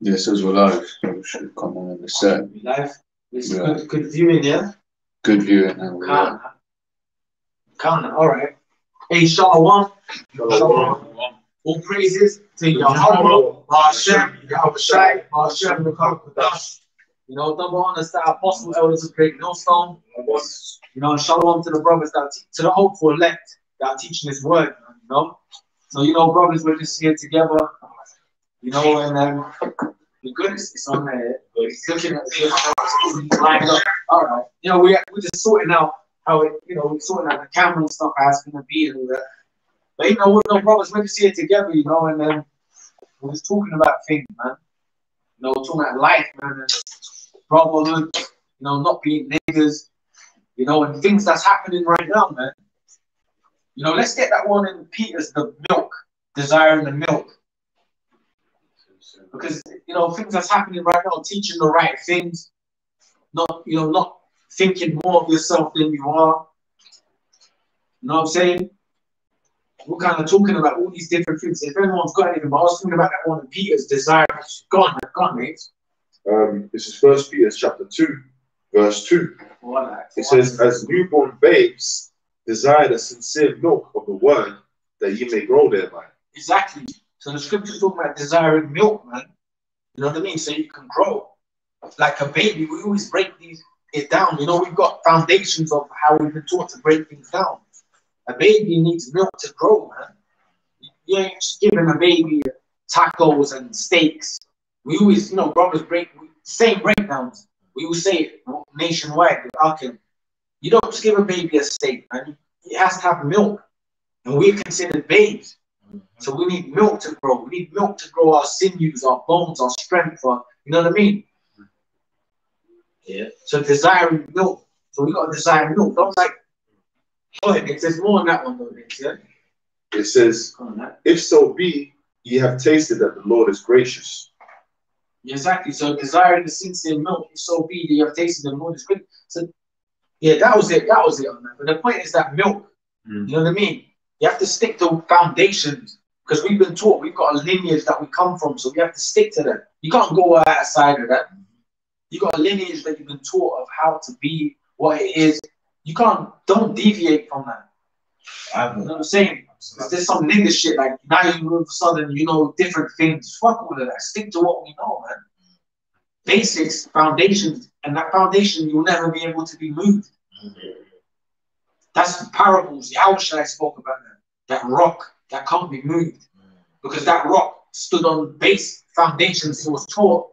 Yes, as we're live, so we should come on in a set. We live. It's Yeah. good, good viewing, yeah? Good viewing now. Can't. Can't. All right. Hey, Shalom. Shalom. All praises to Yahawah, Hashem, Yahawshi, Hashem, the Kodash. You know, double honors to our apostle elders of Great Millstone. You know, and shalom to the brothers that te- to the hopeful elect that are teaching this word. You know, so you know, brothers, we're just here together. You know, and um, the goodness is on there. But it's looking at the. All right. You know, we we're just sorting out how it. You know, sorting out the camera and stuff how it's gonna be and all that. But you know, we're no brothers. We're just here together. You know, and then we're just talking about things, man. You know, we're talking about life, man, and brotherhood. You know, not being niggas. You know, and things that's happening right now, man. You know, let's get that one in Peter's the milk, desiring the milk. Because you know, things that's happening right now, teaching the right things, not you know, not thinking more of yourself than you are. You know what I'm saying? We're kind of talking about all these different things. If anyone's got anything, but I was thinking about that one in Peter's desire. Go gone, man, go on, mate. Um, this is First Peter chapter two, verse two. It says, "As newborn babes, desire the sincere milk of the word, that ye may grow thereby." Exactly. So the scriptures talking about desiring milk, man. You know what I mean? So you can grow. Like a baby, we always break these it down. You know, we've got foundations of how we've been taught to break things down. A baby needs milk to grow, man. You ain't just giving a baby tacos and steaks. We always, you know, brothers break same breakdowns. We will say nationwide. Okay, you don't just give a baby a steak, man. It has to have milk, and we're considered babes. So we need milk to grow. We need milk to grow our sinews, our bones, our strength. Our, you know what I mean? Yeah. So desiring milk. So we got to desire milk. Don't like. Go ahead, Nick. There's more on that one though, Nick. Yeah. It says, on, "If so be ye have tasted that the Lord is gracious." Yeah, exactly. So desiring the sincere milk, if so be that you have tasted the Lord is good. So yeah, that was it. That was it on that. But the point is that milk. Mm. You know what I mean? You have to stick to foundations because we've been taught we've got a lineage that we come from, so we have to stick to that. You can't go outside of that. You got a lineage that you've been taught of how to be, what it is. You can't. Don't deviate from that. You know what I'm saying? 'Cause there's some nigga shit like now you all of a sudden you know different things. Fuck all of that. Stick to what we know, man. Basics, foundations, and that foundation you'll never be able to be moved. Mm-hmm. That's the parables. I spoke about that. That rock that can't be moved. Because that rock stood on base foundations he was taught.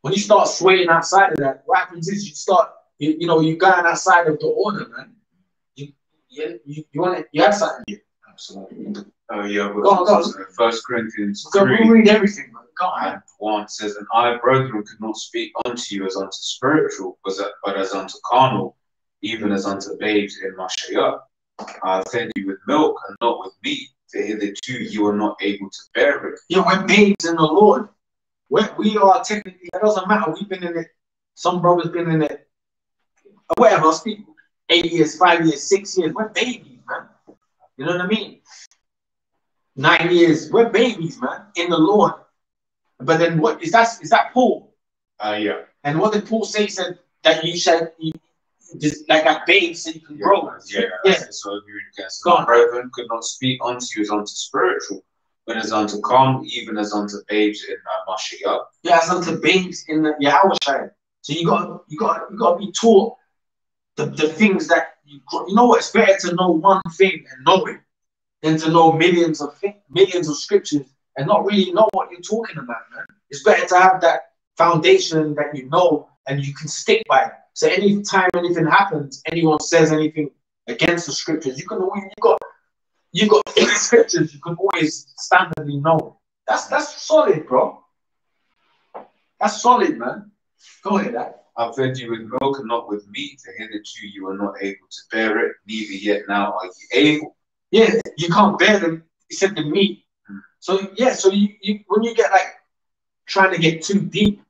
When you start swaying outside of that, what happens is you start, you, you know, going outside of the order, man. You you, you, you want to, you have something here. Absolutely. Oh yeah, Go on, go on. First Corinthians So we read everything, man. Go on. and one says, "And I, brethren, could not speak unto you as unto spiritual, but as unto carnal, even as unto babes in Mashiach. I send you with milk and not with meat, for hitherto you were not able to bear it." Yeah, we're babes in the Lord. We're, we are technically, it doesn't matter. We've been in it. Some brothers been in it. Whatever, speak eight years, five years, six years. We're babies, man. You know what I mean? Nine years. We're babies, man, in the Lord. But then what is that? Is that Paul? Uh, yeah. And what did Paul say? He said that you you, just like that babes so you can grow. Yeah, Yeah. So you against Go on. my brethren could not speak unto you as unto spiritual, but as unto come, even as unto babes in uh, Mashiach. Yeah, as unto babes in the Yahawshi. So you got you got you got to be taught the, the things that you you know what it's better to know one thing and know it than to know millions of thi- millions of scriptures and not really know what you're talking about, man. It's better to have that foundation that you know and you can stick by it. So anytime anything happens, anyone says anything against the scriptures, you can always you got you got three scriptures you can always standardly know. That's that's solid, bro. That's solid, man. Go ahead, Dad. I fed you with milk and not with meat, for hitherto you were not able to bear it, neither yet now are ye able. Yeah, you can't bear them. except said the meat. Mm. So yeah, so you, you when you get like trying to get too deep,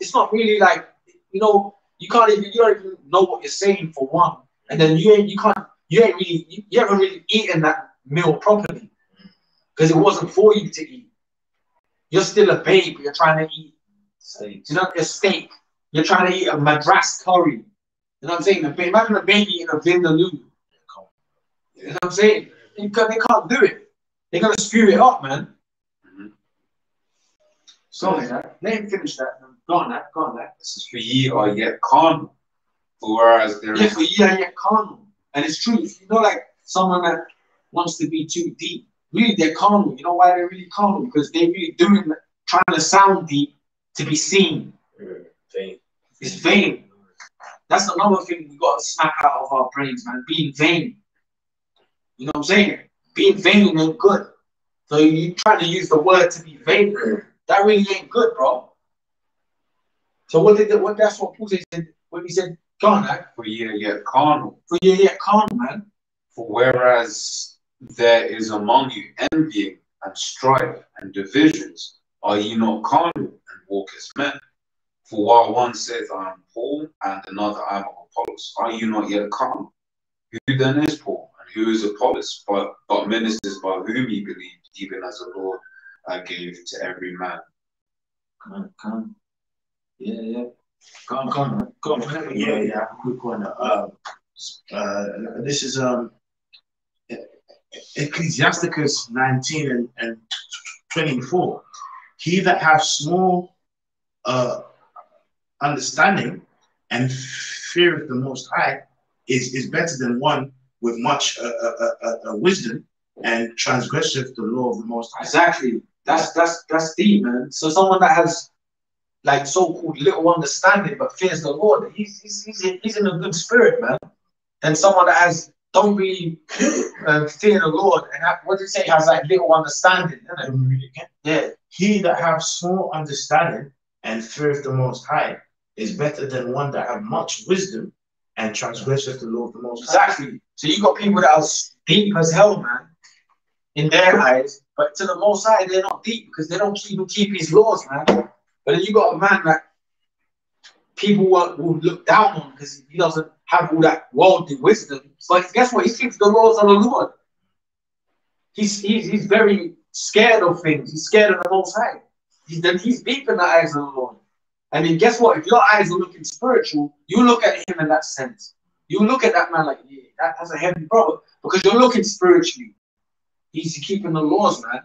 it's not really like you know you can't even you don't even know what you're saying for one, and then you ain't you can't you ain't really you, you haven't really eaten that meal properly because it wasn't for you to eat. You're still a babe. You're trying to eat, Steaks. you know, a steak. You're trying to eat a madras curry. You know what I'm saying? Imagine a baby eating a vindaloo. You know what I'm saying? They can't, they can't do it. They're gonna spew it up, man. Mhm. So let him finish that. man. Go on, that. Go on, that. This is for ye oh, are yet carnal. For whereas there Yeah, is for yeah, yeah, carnal. And it's true. if You know, like someone that wants to be too deep, really, they're carnal. You know why they're really carnal? Because they're really doing, trying to sound deep to be seen. Vain. It's vain. That's another thing we got to snap out of our brains, man. Being vain. You know what I'm saying? Being vain ain't good. So you trying to use the word to be vain. That really ain't good, bro. So what did the, what? That's what Paul said when he said, "Go on, for ye are yet carnal. For you, yet carnal, man." For whereas there is among you envying and strife and divisions, are ye not carnal and walk as men? For while one saith, I am Paul, and another, I am Apollos, are you not yet carnal? Who then is Paul, and who is Apollos, but, but ministers by whom ye believed, even as the Lord uh, gave to every man? Come on, come on. Yeah, yeah. Come on, come on, come on. Yeah, yeah, quick one. Uh, uh, this is um, Ecclesiasticus 19 and, and 24. He that has small uh, understanding and fear of the Most High is, is better than one with much uh, uh, uh, uh, wisdom and transgresseth the law of the Most High. Exactly. That's that's that's deep, man. So someone that has like so-called little understanding but fears the Lord, he's he's he's in, he's in a good spirit, man. And someone that has don't really uh, fear the Lord and have, what did it say has like little understanding, Let isn't it Yeah. He that have small understanding and fear of the Most High is better than one that have much wisdom and transgresseth the law of the Most High. Exactly. So you got people that are deep as hell, man, in their eyes, but to the Most High, they're not deep because they don't even keep His laws, man. But then you got a man that people will, will look down on because he doesn't have all that worldly wisdom. But guess what? He keeps the laws of the Lord. He's he's, he's very scared of things. He's scared of the Most High. He's then he's deep in the eyes of the Lord. And then guess what? If your eyes are looking spiritual, you look at him in that sense. You look at that man like, yeah, that, that's a heavy brother because you're looking spiritually. He's keeping the laws, man.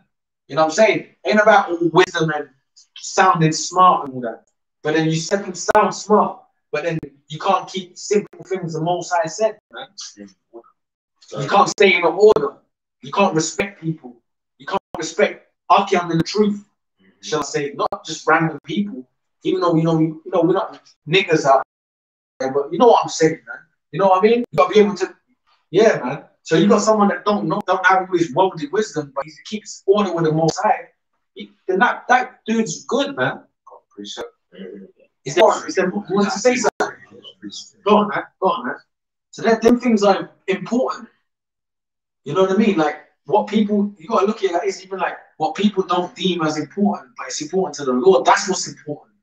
You know what I'm saying? Ain't about wisdom and sounding smart and all that. But then you said him sound smart, but then you can't keep simple things the Most High said, man. You can't stay in the order. You can't respect people. You can't respect Akiam and the truth, mm-hmm. shall I say, not just random people. Even though we know we you know we're not niggas out there, but you know what I'm saying, man. You know what I mean? You gotta be able to yeah, man. So you got someone that don't know don't have all his worldly wisdom, but he keeps order with the most high. He, then that that dude's good, man. Is is there you want to say something? Go on, man. Go on, man. So that them things are important. You know what I mean? Like what people you gotta look at it, it's even like what people don't deem as important, but it's important to the Lord. That's what's important.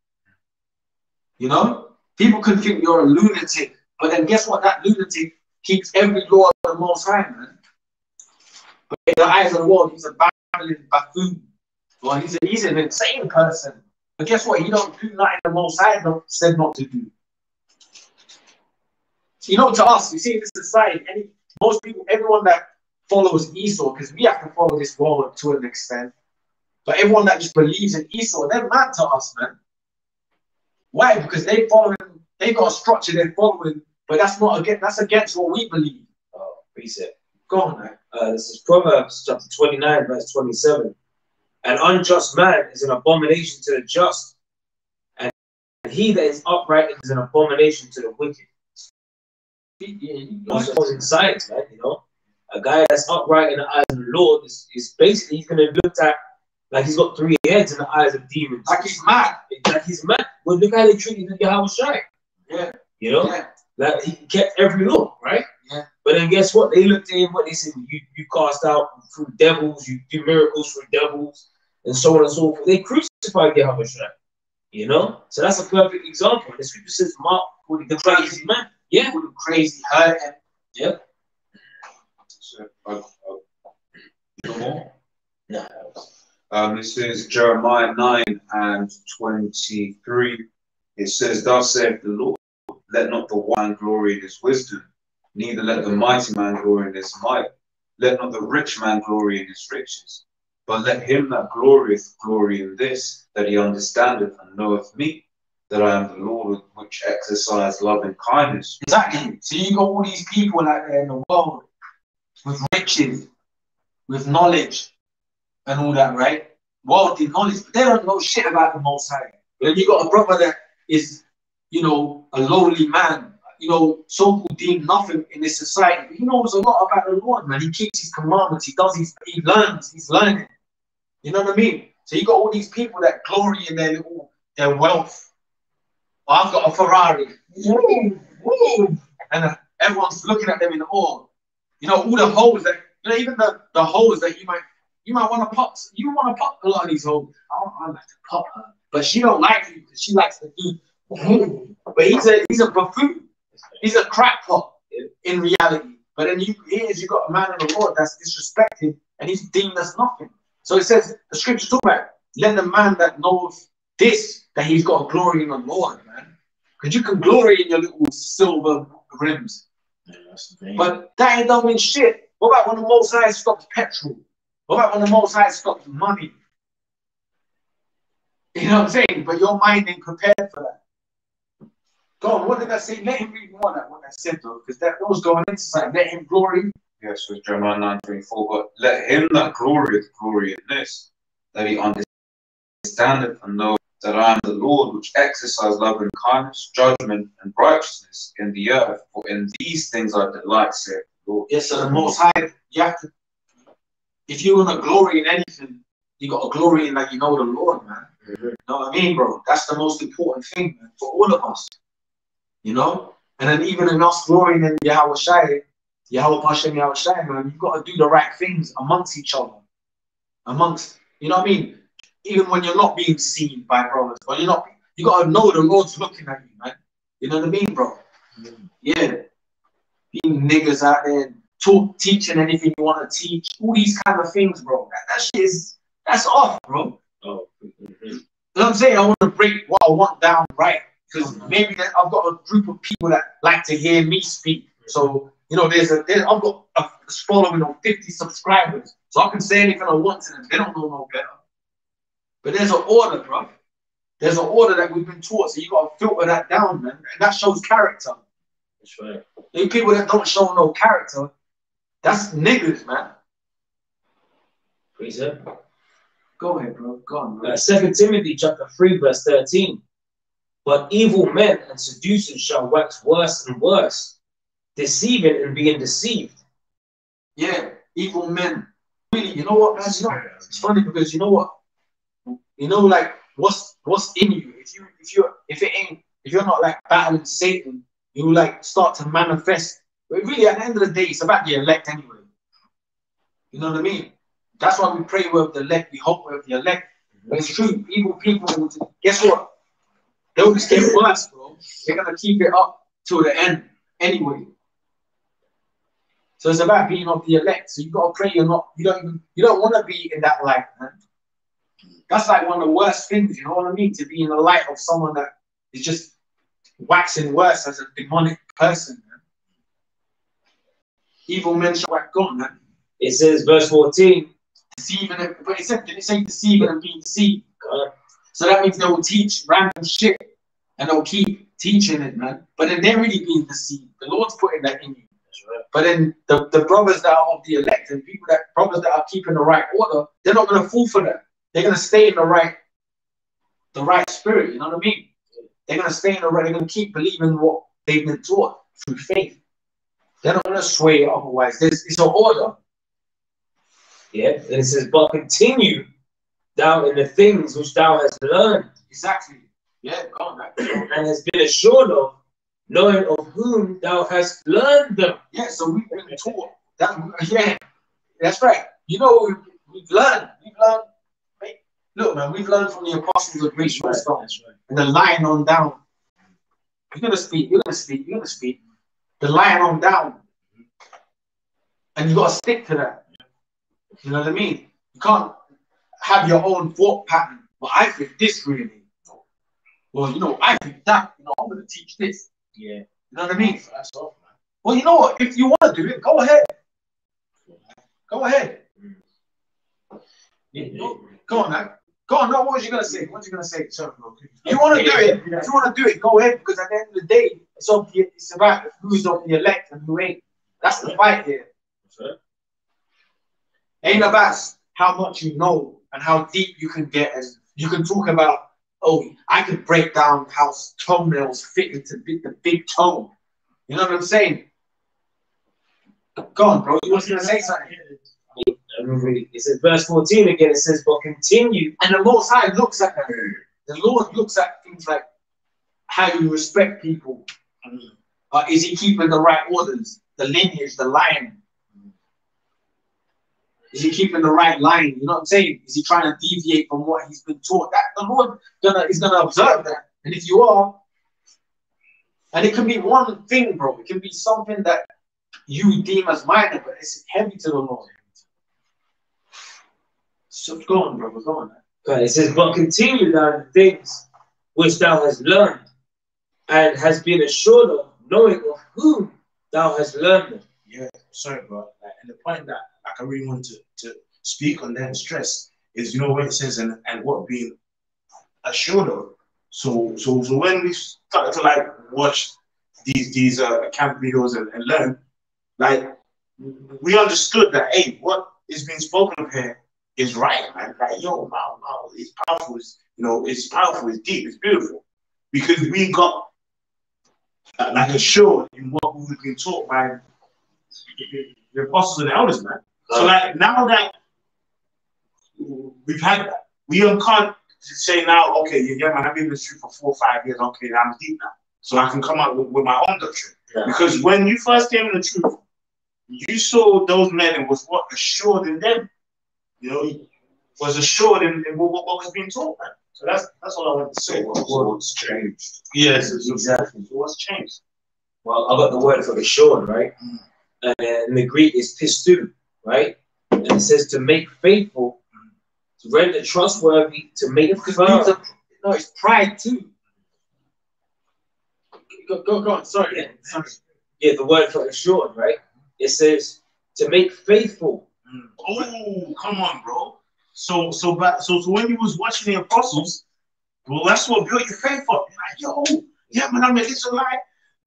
You know? People can think you're a lunatic, but then guess what? That lunatic keeps every law of the most high, man. But in the eyes of the world, he's a babbling buffoon. Well, he's, a, he's an insane person. But guess what? He don't do nothing the most high not, said not to do. You know, to us, you see in this society, any most people, everyone that follows Esau, because we have to follow this world to an extent. But everyone that just believes in Esau, they're mad to us, man. Why? Because they following, they got a structure they're following, but that's not against that's against what we believe. Oh, precept. Go on, man. Uh, this is Proverbs chapter 29, verse 27. An unjust man is an abomination to the just, and he that is upright is an abomination to the wicked. Also, in science, man, you know, a guy that's upright in the eyes of the Lord is, is basically he's gonna be looked at like he's got three heads in the eyes of demons. Like he's mad. Like he's mad. Well, look how they treated Yahawshi. Yeah. You know, Yeah. like he kept every law, right? Yeah. But then guess what? They looked at him. What they said, you you cast out through devils, you do miracles through devils, and so on and so forth. They crucified Yahawshi. You know, so that's a perfect example. The scripture says, "Mark With the the crazy man." Yeah. with the crazy hurt and So, uh, uh, no more? No. Um, this is Jeremiah 9 and 23. It says, Thus saith the Lord, let not the one glory in his wisdom, neither let the mighty man glory in his might, let not the rich man glory in his riches, but let him that glorieth glory in this, that he understandeth and knoweth me, that I am the Lord which exercise love and kindness. Exactly. So you got all these people out there in the world with riches, with knowledge, and all that, right? Worldly knowledge, but they don't know shit about the Most High. Then you got a brother that is, you know, a lowly man, you know, so-called deemed nothing in this society, but he knows a lot about the Lord, man. He keeps his commandments, he does his, he learns, he's learning. You know what I mean? So you got all these people that glory in their little, their wealth. Oh, I've got a Ferrari. And uh, everyone's looking at them in awe. You know, all the holes that, you know, even the, the holes that you might you might want to pop. You want to pop a lot of these holes. I, I like to pop her, but she don't like you because she likes to do. But he's a he's a buffoon. He's a crackpot in reality. But then you here's you got a man of the world that's disrespected and he's deemed as nothing. So it says the scripture talk about let the man that knows this that he's got glory in the Lord, man. Because you can glory in your little silver rims. Yeah. But that ain't don't mean shit. What about when the Most High stops petrol? What about when the Most High stops money? You know what I'm saying? But your mind ain't prepared for that. Go on, what did I say? Let him read more than what I said though, because that was going into something. Let him glory. Yes, with Jeremiah 9 24. But let him that glorieth glory in this, that he understandeth and know that I am the Lord which exercise love and kindness, judgment and righteousness in the earth. For in these things I delight, saith the Lord. Yes, so the Most High, you have to, if you want to glory in anything, you got to glory in that you know the Lord, man. Mm-hmm. You know what I mean, bro? That's the most important thing man, for all of us. You know? And then even in us glorying in Yahawshi, Yahawah Hashem Yahawshi, man, you've got to do the right things amongst each other. Amongst, you know what I mean? Even when you're not being seen by brothers, or you're not, you got to know the Lord's looking at you, man. You know what I mean, bro? Yeah. Being niggas out there, talk, teaching anything you want to teach, all these kind of things, bro. That, that shit is, that's off, bro. Oh, mhm. You know what I'm saying? I want to break what I want down right because maybe I've got a group of people that like to hear me speak. So you know, there's a there's, I've got a following of 50 subscribers, so I can say anything I want to them. They don't know no better. But there's an order, bro. There's an order that we've been taught, so you got to filter that down, man, and that shows character. That's right. The people that don't show no character, that's niggas, man. Praise Him. Go ahead, bro. Go on, bro. Uh, 2 Timothy chapter 3, verse 13. But evil men and seducers shall wax worse and worse, deceiving and being deceived. Yeah, evil men. Really, you know what, man? You know, it's funny because you know what? You know, like what's what's in you. If you if you if it ain't if you're not like battling Satan, you like start to manifest. But really, at the end of the day, it's about the elect anyway. You know what I mean? That's why we pray with the elect. We hope with the elect. But it's true. Evil people. Guess what? They'll just get worse, bro. They're gonna keep it up till the end anyway. So it's about being of the elect. So you've gotta pray you're not, you don't even, you don't want to be in that light, man. That's like one of the worst things, you know what I mean? To be in the light of someone that is just waxing worse as a demonic person, man. Evil men shall wax gone, man. It says, verse 14. Deceiving it, but it said, did it say deceiving and being deceived? So that means they will teach random shit and they'll keep teaching it, man. But then they're really being deceived. The Lord's putting that in you. But then the, the brothers that are of the elect and people that brothers that are keeping the right order, they're not gonna fall for that. They're gonna stay in the right, the right spirit, you know what I mean? They're gonna stay in the right, they're gonna keep believing what they've been taught through faith. They're not gonna sway otherwise. There's it's an order. Yeah. And it says, but continue thou in the things which thou hast learned Exactly. Yeah, go on, and hast been assured of, knowing of whom thou hast learned them. Yeah, so we've been taught. That, yeah, that's right. You know, we've, we've learned. We've learned. Hey, Look, man, we've learned from the apostles of Greece right. right. Right. and the lion on down. You're gonna speak. You're gonna speak. You're gonna speak. The lion on down, and you gotta stick to that. You know what I mean? You can't have your own thought pattern. But I think this really. Well, you know, I think that. You know, I'm gonna teach this. Yeah. You know what I mean? That's off, man. Well, you know what? If you want to do it, go ahead. Go ahead. Go on, man. Go on. No, what was you gonna say? What was you gonna say? Sorry, bro. You want to do it? If you want to do it, go ahead. Because at the end of the day, it's to you. It's about who's on the elect and who ain't. That's the fight here. Ain't about how much you know and how deep you can get. And you can talk about, oh, I can break down how toenails fit into the big toe. You know what I'm saying? Go on, bro. You was gonna say something. Let me. It says verse 14 again, it says, But continue. And the Most High looks at them. The Lord looks at things like how you respect people. Uh, is he keeping the right orders? The lineage, the line. Is he keeping the right line? You know what I'm saying? Is he trying to deviate from what he's been taught? That the Lord gonna is gonna observe that. And if you are, and it can be one thing, bro. It can be something that you deem as minor, but it's heavy to the Lord. So go on, brother. Go on. Okay, it says, But continue thou the things which thou hast learned and has been assured of, knowing of whom thou hast learned them. Yeah, sorry, bro. Like, and the point that I really want to, to speak on that stress is, you know, what it says and, and what being assured of. So, so, so when we started to like watch these these uh, camp videos and, and learn, like we understood that hey, what is being spoken of here is right, man. Like yo, wow, wow, it's powerful. It's, you know, it's powerful. It's deep. It's beautiful because we got like assured in what we've been taught by the apostles and the elders, man. So like now that we've had that, we can't say now, okay, you yeah, man, I've been in the street for four or five years, okay, I'm deep now. So I can come up with, with my own doctrine. Yeah. Because when you first came in the truth, you saw those men and was what assured in them. You know, was assured in, in what, what was being taught, man. So that's that's all I want to say. What's changed? Yes, Exactly. So what's changed? Well, I got the word for assured, right? Mm. And in the Greek is pistu, right? And it says to make faithful, to render trustworthy, to make firm. No, it's pride too. Go, go, go on. Sorry. Yeah. Sorry. Yeah, the word for assured, right? It says to make faithful. Oh, come on, bro. So so back so so when you was watching the apostles, well, that's what built your faith up. You're like, yo, yeah, man, I'm an Israelite.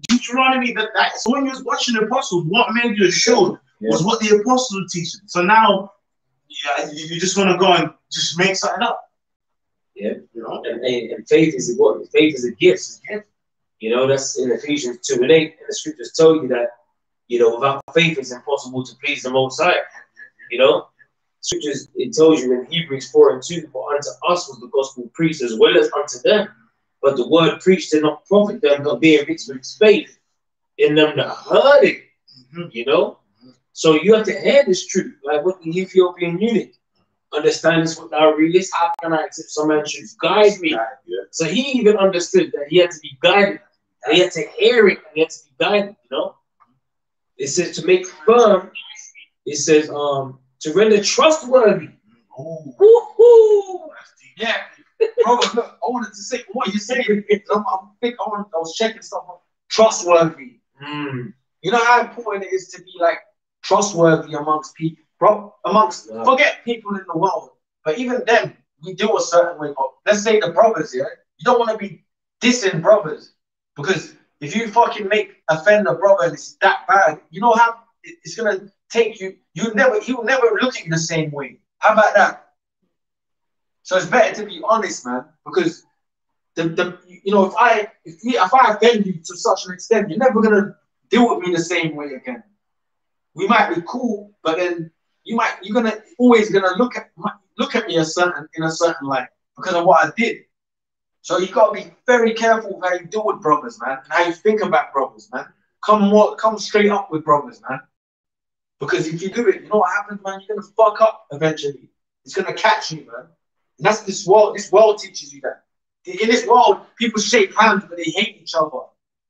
Deuteronomy, that, that so when you was watching the apostles, what made you assured was what the apostles were teaching. So now yeah, you, you just want to go and just make something up. Yeah. You know? And, and, and faith is a what? Faith is a gift. You know, that's in Ephesians 2 and 8. And the scriptures tell you that, you know, without faith it's impossible to please the Most High. You know? Scriptures, it tells you in Hebrews 4 and 2, for unto us was the gospel preached as well as unto them. But the word preached did not profit them, not being rich with faith in them that heard it. Mhm. You know? So you have to hear this truth, like what the Ethiopian eunuch. Understand this what thou readest, how can I accept some man should guide me? Yeah. So he even understood that he had to be guided. And he had to hear it and he had to be guided, you know? It says to make firm, it says um to render trustworthy. Oh, Woo-hoo! Yeah, bro. Look, I wanted to say what you're saying. I'm, I'm think I, want, I was checking stuff. Trustworthy. Mm, You know how important it is to be like trustworthy amongst people, bro. Amongst Yeah. forget people in the world, but even them, we do a certain way. But let's say the brothers, yeah. You don't want to be dissing brothers because if you fucking make offend a brother and it's that bad, you know how it's gonna take you. You never, he will never look at you the same way. How about that? So it's better to be honest, man, because the, the you know if I if we if I offend you to such an extent, you're never gonna deal with me the same way again. We might be cool, but then you might you're gonna always gonna look at look at me a certain in a certain light because of what I did. So you gotta be very careful how you deal with brothers, man, and how you think about brothers, man. Come what come straight up with brothers, man. Because if you do it, you know what happens, man? You're gonna fuck up eventually. It's gonna catch you, man. And that's this world. This world teaches you that. In this world, people shake hands, but they hate each other.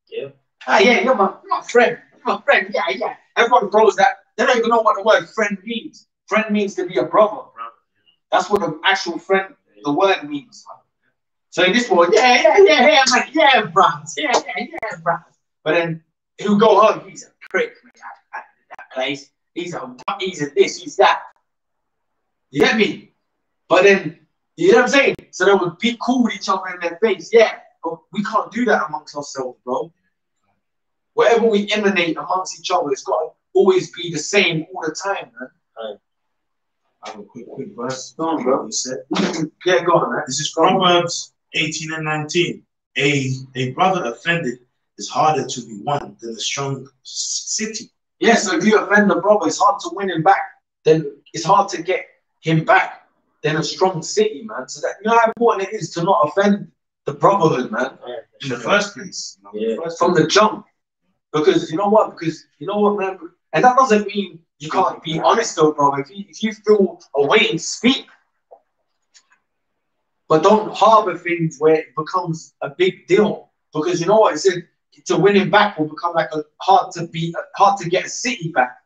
Yeah. Ah, yeah, you're my, you're my friend. You're my friend. Yeah, yeah. Everyone throws that. They don't even know what the word friend means. Friend means to be a brother. That's what the actual friend, the word means. So in this one, yeah, yeah, yeah, yeah, I'm like, yeah, bros, yeah, yeah, yeah, bros. But then he'll go home, he's a prick, man, at that place. He's a, he's a this, he's that. You get me? But then, you know what I'm saying? So they would be cool with each other in their face, yeah. But we can't do that amongst ourselves, bro. Whatever we emanate amongst each other, it's got to always be the same all the time, man. I have a quick, quick verse. Go on, bro. You said. Yeah, go on, man. This is Proverbs 18 and 19. A, a brother offended is harder to be won than a strong city. Yeah, so if you offend a brother, it's hard to win him back. Then it's hard to get him back than a strong city, man. So that you know how important it is to not offend the brotherhood, man, In the first place. You know, Yeah. first from the jump. Because you know what? Because you know what, man. And that doesn't mean you can't be honest, though, bro. If you if you feel a way, and speak. But don't harbor things where it becomes a big deal. Because you know what? It said to win him back will become like a hard to beat, hard to get a city back.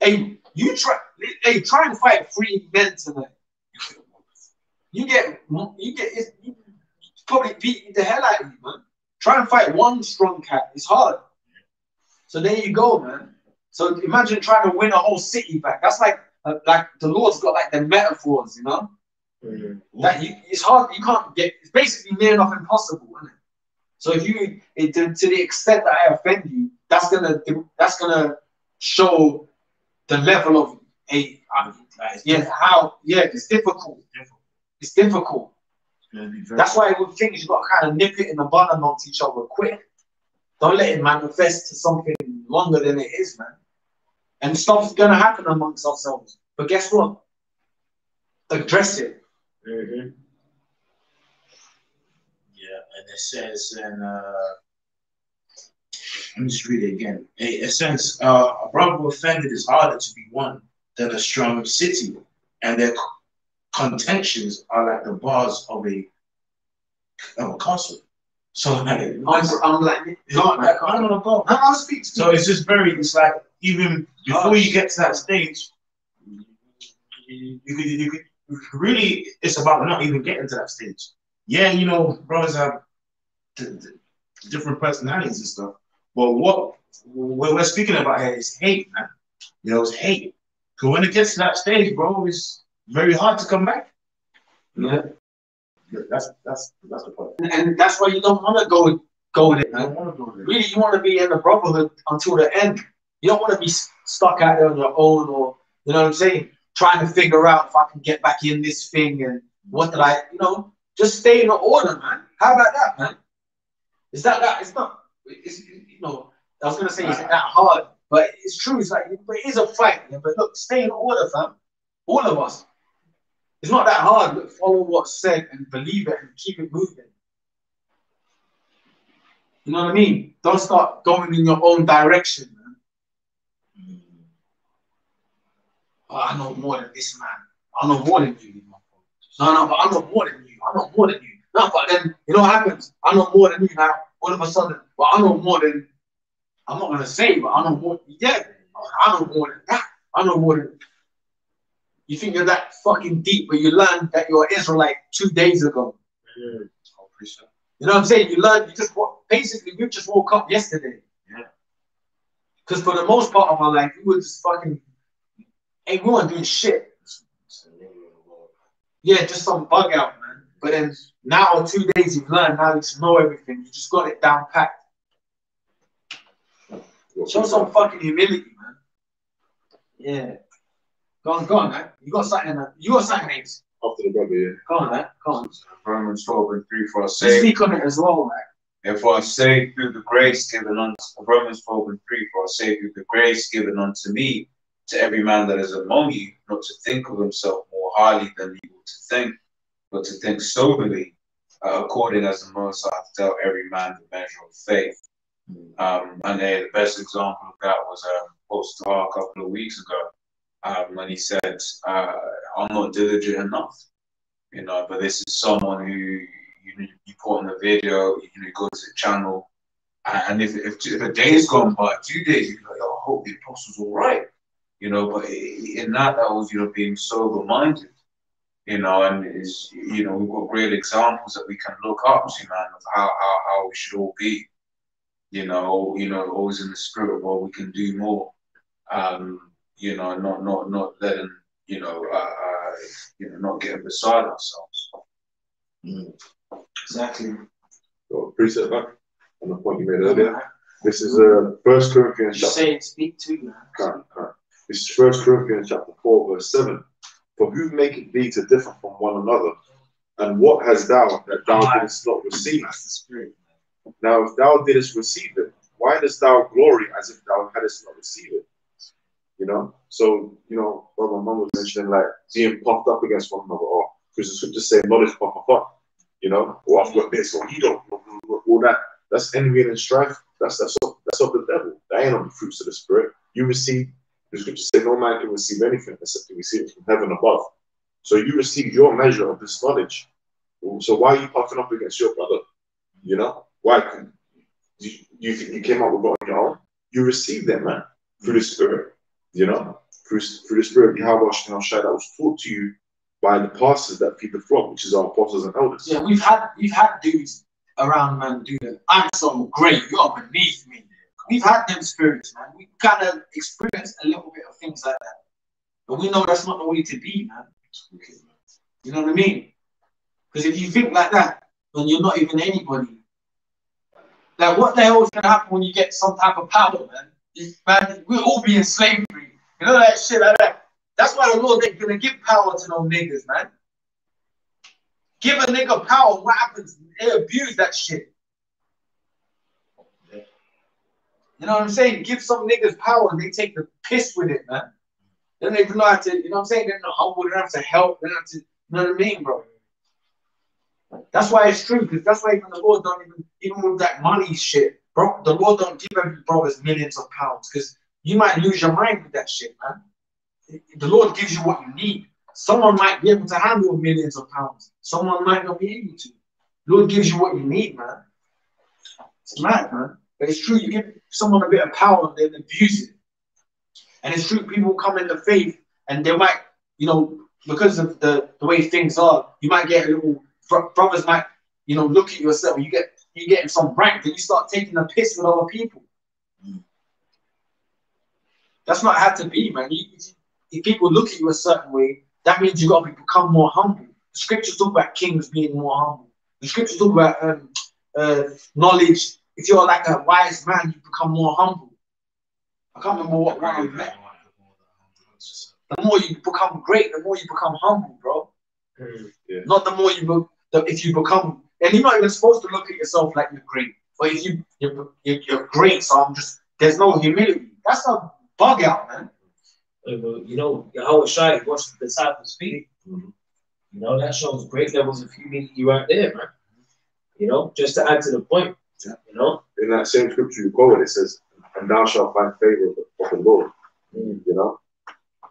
Hey, you try. Hey, try and fight three men tonight. You get, you get, you probably beat the hell out of you, man. Try and fight one strong cat. It's hard. So there you go, man. So imagine trying to win a whole city back. That's like, uh, like the Lord's got like the metaphors, you know. That you, it's hard. You can't get. It's basically near enough impossible, isn't it? So if you, it, to, to the extent that I offend you, that's gonna, that's gonna show the level of a, uh, yeah, how, yeah, it's difficult. It's difficult. That's why with things you got to kind of nip it in the bud amongst each other quick. Don't let it manifest to something longer than it is, man. And stuff's gonna happen amongst ourselves. But guess what? Address it. Mhm. Yeah, and it says, and uh, let me just read it again. It, it says, uh, a brother offended is harder to be won than a strong city, and their contentions are like the bars of a of a castle. So like, I'm, I'm like, no, go on, man. no, no, no, go. I'll speak to So it's just very, it's like even before you get to that stage, you, could- you, could- really, it's about not even getting to that stage. Yeah, you know, brothers have different personalities and stuff, but what what we're speaking about here is hate, man. You know, it's hate. Because when it gets to that stage, bro, it's very hard to come back. Yeah. That's that's that's the point. And, and that's why you don't want to go go with it, I man. don't want to go there. Really, you want to be in the brotherhood until the end. You don't want to be stuck out there on your own, or you know what I'm saying, trying to figure out if I can get back in this thing and what did I, you know, just stay in the order, man. How about that, man? Is that that? It's not. It's you know. I was gonna say it's that hard, but it's true. It's like it is a fight. But look, stay in order, fam. All of us. It's not that hard. Look, follow what's said and believe it and keep it moving. You know what I mean? Don't start going in your own direction, man. Oh, I know more than this man. I know more than you. No, no, but I know more than you. I know more than you. No, but then you know what happens? I know more than you now. All of a sudden, well, I know more than. I'm not gonna say, but I know more. Yeah, I know more than that. I know more than. You think you're that fucking deep, but you learned that you're Israelite two days ago. Appreciate. You know what I'm saying? You learned. You just basically we just woke up yesterday. Yeah. Because for the most part of our life, we were just fucking. Hey, we weren't doing shit. It's the name of the Lord. Yeah, just some bug out, man. But then now, or two days you've learned. Now you just know everything. You just got it down packed. Show some fucking humility, man. Yeah. Go on, go on, man. You got something. Man. You got something, Ace. After the brother, yeah. Go on, man. Go on. Romans 12 and 3 for our sake. speak on it as well, man. And for our sake, through the grace given unto Romans 12 and 3, for our sake, through the grace given unto me, to every man that is among you, not to think of himself more highly than he ought to think, but to think soberly, uh, according as the Most High hath dealt every man the measure of faith. Um, and uh, the best example of that was um, posted a couple of weeks ago um, when he said, uh, I'm not diligent enough. You know, but this is someone who you you put on the video, you know, go to the channel, and if, if, if a day has gone by, two days, you're like, oh, I hope the apostle's all right. You know, but in that, that was, you know, being sober minded. You know, and is you know, we've got great examples that we can look up to, man, of how how, how we should all be. You know, you know, always in the spirit where we can do more. Um, you know, not not not letting, you know, uh, uh you know, not getting beside ourselves. Exactly. So, precept back on the point you made earlier. This is uh, First Corinthians Just chapter. saying, speak to man. Can't, can't. This is First Corinthians chapter four, verse seven. For who maketh thee to differ from one another? And what hast thou that thou didst not receive? That's the spirit. Now, if thou didst receive it, why dost thou glory as if thou hadst not received it? You know, so you know, what my mum was mentioning, like being puffed up against one another, or because the scriptures say knowledge puff up. You know, or I've got this, or you don't, all that. That's envy and strife. That's that's of, that's of the devil. That ain't on the fruits of the spirit. You receive the scriptures say no man can receive anything except he receive it from heaven above. So you receive your measure of this knowledge. So why are you puffing up against your brother? You know, why? You, you think you came up with it on your own? You received that, man, through the Spirit. You know, through, through the Spirit, of Yahawshi, that was taught to you by the pastors that feed the flock, which is our apostles and elders. Yeah, we've had we've had dudes around, man, do that. I'm so great, you're beneath me. We've had them spirits, man. We kind of experienced a little bit of things like that. But we know that's not the way to be, man. You know what I mean? Because if you think like that, then you're not even anybody. Like, what the hell is going to happen when you get some type of power, man? Man, we'll all be in slavery. You know that shit like that. That's why the Lord ain't to give power to no niggas, man. Give a nigga power, what happens? They abuse that shit. You know what I'm saying? Give some niggas power and they take the piss with it, man. They don't even know how to, you know what I'm saying? They're not humble, they don't have to help, they don't have to, you know what I mean, bro? That's why it's true, because that's why even the Lord don't even, even with that money shit, bro, the Lord don't give every brothers millions of pounds, because you might lose your mind with that shit, man. The Lord gives you what you need. Someone might be able to handle millions of pounds. Someone might not be able to. Lord gives you what you need, man. It's mad, man. But it's true, you give someone a bit of power and then abuse it. And it's true, people come into faith and they might, you know, because of the, the way things are, you might get a little, brothers might, you know, look at yourself, you get, you get some rank and you start taking a piss with other people. That's not how to be, man. You, if people look at you a certain way, that means you've got to become more humble. The scriptures talk about kings being more humble. The scriptures talk about um, uh, knowledge. If you're like a wise man, you become more humble. I can't remember what one I read. The more you become great, the more you become humble, bro. Yeah. Not the more you, be, if you become, and you're not even supposed to look at yourself like you're great. But if you you're, you're, you're great, so I'm just there's no humility. That's a bug out, man. You know, Yahawshi watched the disciples speak. Mhm. You know, that shows great levels of humility You right there, man. You know, just to add to the point. Yeah. You know, In that same scripture you quoted, it says, "And thou shalt find favor of the, of the Lord." Mm. You know,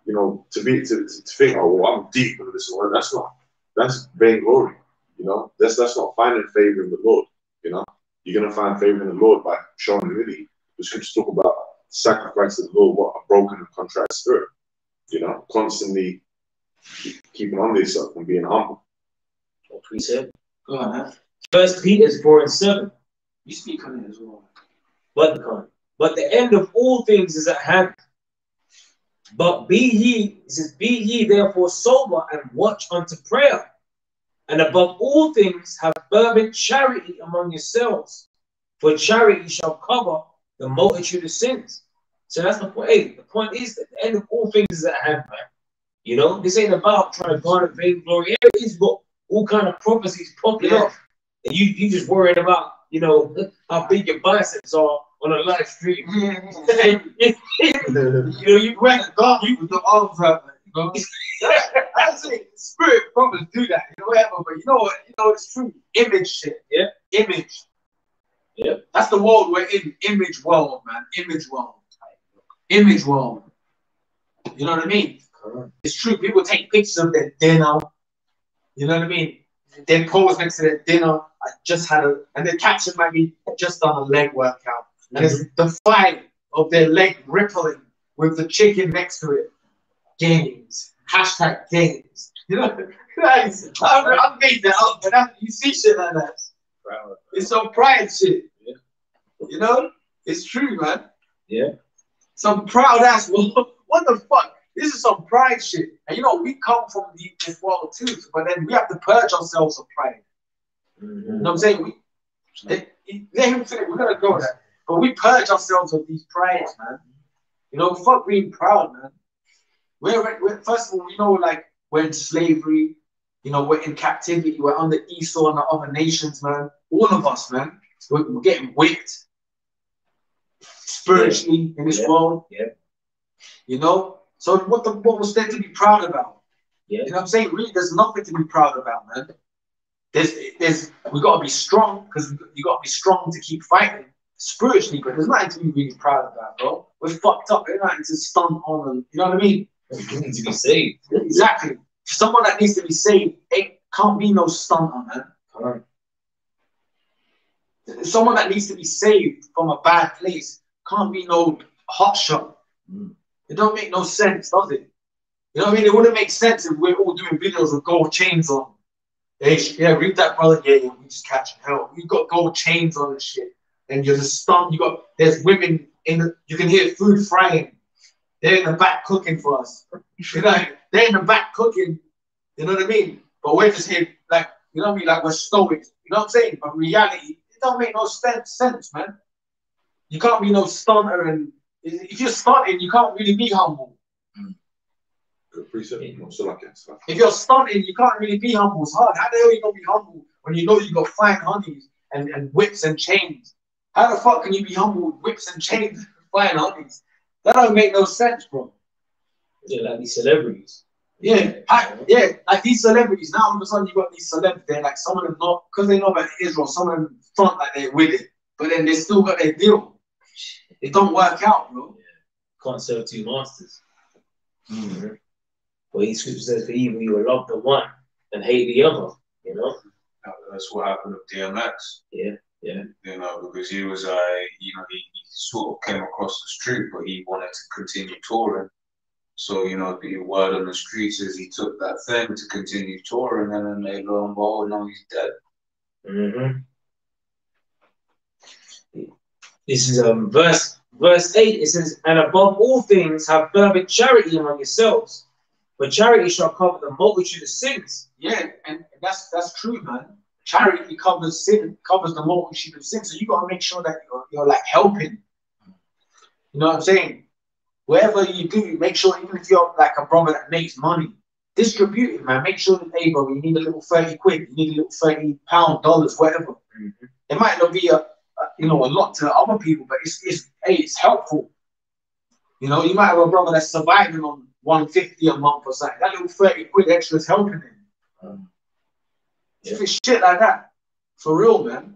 you know, to be to, to to think, oh, well, I'm deep in this one. That's not. That's vainglory. You know, that's that's not finding favor in the Lord. You know, you're gonna find favor in the Lord by showing humility. The scriptures talk about sacrifice to the Lord, what a broken and contrite spirit. You know, constantly keeping on yourself and being humble. what we said. Go on. First Peter's 4 and 7. You speak on it as well. But the but the end of all things is at hand. But be ye, says, be ye therefore sober and watch unto prayer. And above all things, have fervent charity among yourselves, for charity shall cover the multitude of sins. So that's the point. Hey, the point is that the end of all things is at hand, man. You know, this ain't about trying to garner vainglory. Everybody's got all kind of prophecies popping Yeah. up. And you you just worried about, you know, how big your biceps are on a live stream. you know, you Went got you with the arms out, man. You know? I say spirit brothers do that, you know, whatever, but you know what, you know, it's true. Image shit. Yeah. Image. Yeah. That's the world we're in. Image world, man. Image world. Image world. You know what I mean? Correct. It's true. People take pictures of their dinner. You know what I mean? Then pose next to their dinner. I just had a, and the caption might be just done a leg workout. And it's the fight of their leg rippling with the chicken next to it. Games. Hashtag games. You know, Guys, I, I made that up, but that, you see shit like that. It's some pride shit. Yeah. You know? It's true, man. Yeah. Some proud ass. What the fuck? This is some pride shit. And you know, we come from the, this world too, but then we have to purge ourselves of pride. Mm-hmm. You know what I'm saying? We, let, let him finish. We're gonna go there. But we purge ourselves of these prides, man. You know, fuck being proud, man. We're, we're first of all, we know like we're in slavery, you know, we're in captivity, we're under Esau and the other nations, man. All of us, man. We're, we're getting whipped spiritually in this Yeah. world. Yeah. You know? So what the what was there to be proud about? Yeah. You know what I'm saying? Really, there's nothing to be proud about, man. There's there's we gotta be strong because you gotta be strong to keep fighting spiritually, but there's nothing to be really proud about, bro. We're fucked up, there's nothing to stunt on and you know what I mean? You need to be saved. Exactly. Someone that needs to be saved ain't can't be no stunt on man. Alright. Someone that needs to be saved from a bad place can't be no hot shot. Mm. It don't make no sense, does it? You know what I mean? It wouldn't make sense if we're all doing videos with gold chains on. Hey, yeah, read that, brother. Yeah, yeah, we just catching hell. You got gold chains on and shit, and you're just stunned. You got there's women in the. You can hear food frying. They're in the back cooking for us. You know, they're in the back cooking. You know what I mean? But we're just here, like, you know what I mean? Like we're stoic. You know what I'm saying? But reality, it don't make no sense, sense, man. You can't be no stunner, and if you're stunting, you can't really be humble. Good precept. So like it's If you're stunting, you can't really be humble. It's hard. How the hell are you gonna be humble when you know you got fine honeys and, and whips and chains? How the fuck can you be humble with whips and chains and fine honeys? That don't make no sense, bro. Yeah, like these celebrities. Yeah, I, yeah, like these celebrities. Now all of a sudden you got these celebrities. They're like some of them not because they know about Israel. Some of them front like they're with it, but then they still got their deal. It don't work out, bro. Can't serve two masters. But his scripture says, for evil you will love the one and hate the other. You know? That's what happened with DMX. Yeah, yeah. You know, because he was, uh, you know, he, he sort of came across the street, but he wanted to continue touring. So, you know, the word on the streets is he took that thing to continue touring, and then they lo and behold, now he's dead. hmm This is um verse verse eight. It says, "And above all things, have fervent charity among yourselves, for charity shall cover the multitude of sins." Yeah, and that's that's true, man. Charity covers sin, covers the multitude of sins. So you gotta make sure that you're, you're like helping. You know what I'm saying? Whatever you do, make sure even if you're like a brother that makes money, distribute it, man. Make sure that hey, bro, you need a little thirty quid, you need a little thirty pound dollars, whatever. It might not be a, a you know a lot to other people, but it's it's hey, it's helpful. You know, you might have a brother that's surviving on one fifty a month or something. That little thirty quid extra is helping him. Mm. If it's shit like that, for real, man.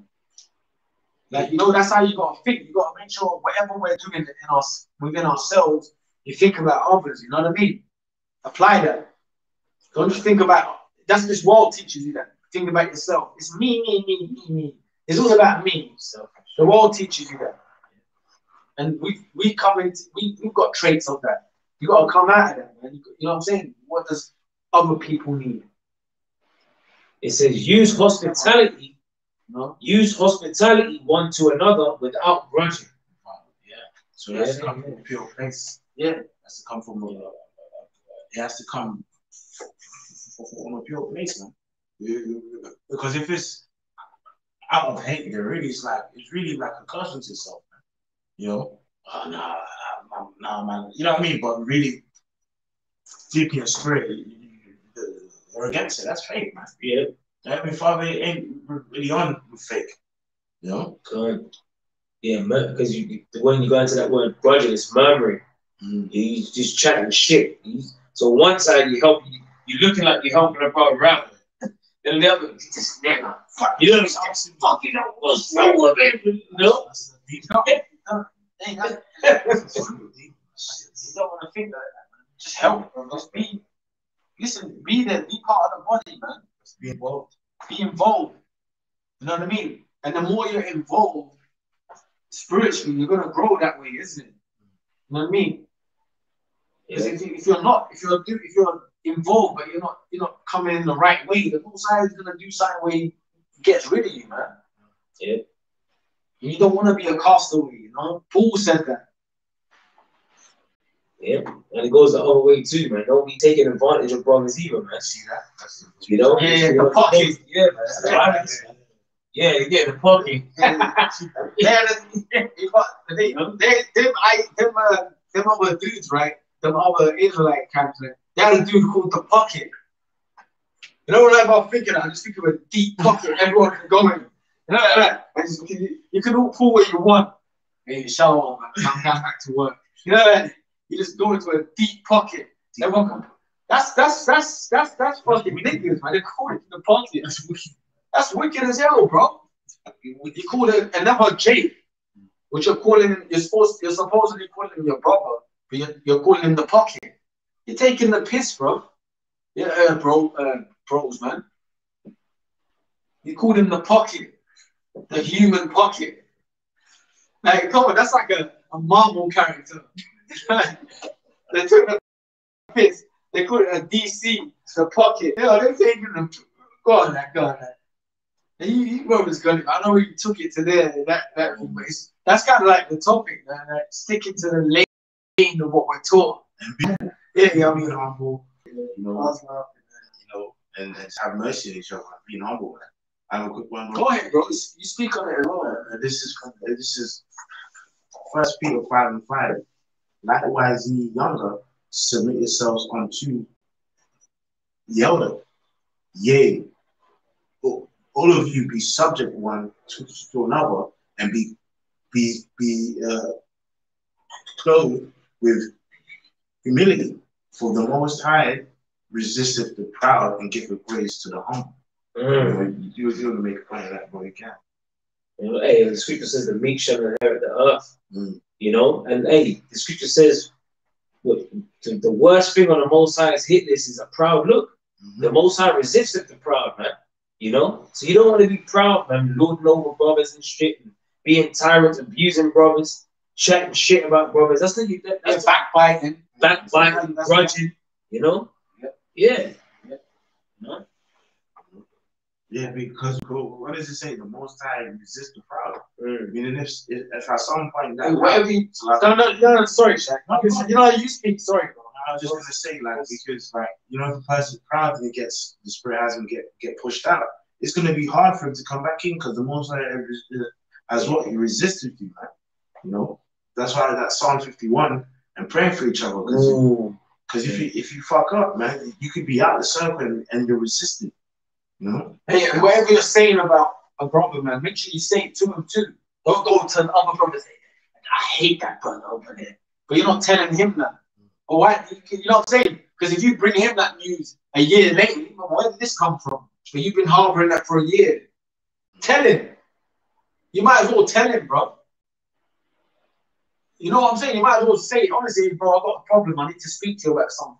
Like you know, that's how you gotta think. You gotta make sure whatever we're doing in us within ourselves, you think about others. You know what I mean? Apply that. Don't just think about. That's this world teaches you that. Think about yourself. It's me, me, me, me, me. It's all about me. So The world teaches you that. And we we come into we we've got traits of that. You gotta come out of that, man. You, you know what I'm saying? What does other people need? It says, "Use hospitality." Know? Use hospitality one to another without grudging. Yeah. So that's to come from a pure place. Yeah. That's to come from a. It has to come from a pure place, man. Because if it's out of hate, then really it's like it's really like a curse to yourself, man. You know, oh, nah, nah, nah, man. You know what I mean? But really, deep in your spirit, you- you- you- you're against it. That's fake, man. Yeah, Heavenly Father ain't really on fake. You know? good. Yeah, because you when you go into that word grudging, it's murmuring. Mm. You just chatting shit. You- So one side you help you, you're looking like you're helping a brother out. Then the other, this nigga, fuck you know, I'm fucking know what's wrong with him. You? Deep. You don't want to think like that. Just help, bro. Just be. Listen, be there. Be part of the body, man. Just be involved. Be involved. You know what I mean? And the more you're involved spiritually, you're gonna grow that way, isn't it? You know what I mean? Because Yeah. if, if you're not, if you're if you're involved, but you're not you're not coming in the right way. The Most High is gonna do something where he gets rid of you, man. Yeah. You don't want to be a castaway, you know. Paul said that. Yeah, and it goes the other way too, man. Don't be taking advantage of brothers either, man. See that? That's You know? Yeah, yeah, the pocket. Yeah, man. That's the balance. Yeah, you get the pocket. yeah, they, they, they, them, I, them, uh, them other dudes, right? Them other Israelite camps, right? they had a dude called the pocket. You know what I'm thinking? I just think of a deep pocket everyone can go in. You know like that? I just, you, you can all pull what you want. Hey, shalom, man. I'm going back to work. You know that? You just go into a deep pocket. Everyone can. That's that's that's that's that's fucking ridiculous, man. They call it the pocket. That's wicked. That's wicked as hell, bro. You call it another J, which you're calling. You're supposed. You're supposedly calling your brother, but you're, you're calling him the pocket. You're taking the piss, bro. Yeah, uh, bro, uh, bros, man. You called him the pocket, the human pocket. Like, come on, that's like a, a Marvel character. They took the piss. They it a DC, the pocket. Yeah, they're taking them. Go on, that, go on, that. And you, you brothers got. I know he took it to there, that, that place. That's kind of like the topic, man. Like sticking to the lane of what we're taught. Yeah, yeah, mean, humble. you know, you know, and, and have mercy on each other, being humble. Man. I have a quick one. Go ahead, bro. You speak on it. Uh, this is this is First Peter five and five. Likewise, ye younger, submit yourselves unto the elder. Yea, all of you be subject one to, to another, and be be be uh, clothed with humility. For the Most High resisteth the proud and giveth grace to the humble. Mm. You you want to make a point of that, but you can. You know, hey, the scripture says the meek shall inherit the earth. Mm. You know, and hey, the scripture says what, the, the worst thing on the Most High's hit list is a proud look. Mm-hmm. The Most High resisted the proud, man. You know, so you don't want to be proud, man, lording over brothers and shit, and being tyrants, abusing brothers, chatting shit about brothers. That's that, That's backbiting. backbiting, That's- grudging. You know, yeah. Yeah, because what does it say? The Most High resist the proud. Mm. Meaning, if if, if at some point that whatever you, like, no, no, no, sorry, Shaq. No, you know, you speak. Sorry, bro. I was just gonna say, like, because like you know, if a person's proud and he gets the spirit has him get get pushed out, it's gonna be hard for him to come back in because the Most High uh, as what he resisted you, man. You know, that's why that Psalm fifty one and praying for each other because because if you if you fuck up, man, you could be out of the circle and, and you're resisted. Hey, whatever you're saying about a brother, man, make sure you say it to him too. Don't go to another brother and say, I hate that brother over there. But you're not telling him that. Or why? You know what I'm saying? Because if you bring him that news a year later, where did this come from? But you've been harboring that for a year. Tell him. You might as well tell him, bro. You know what I'm saying? You might as well say, honestly, bro, I've got a problem. I need to speak to you about something.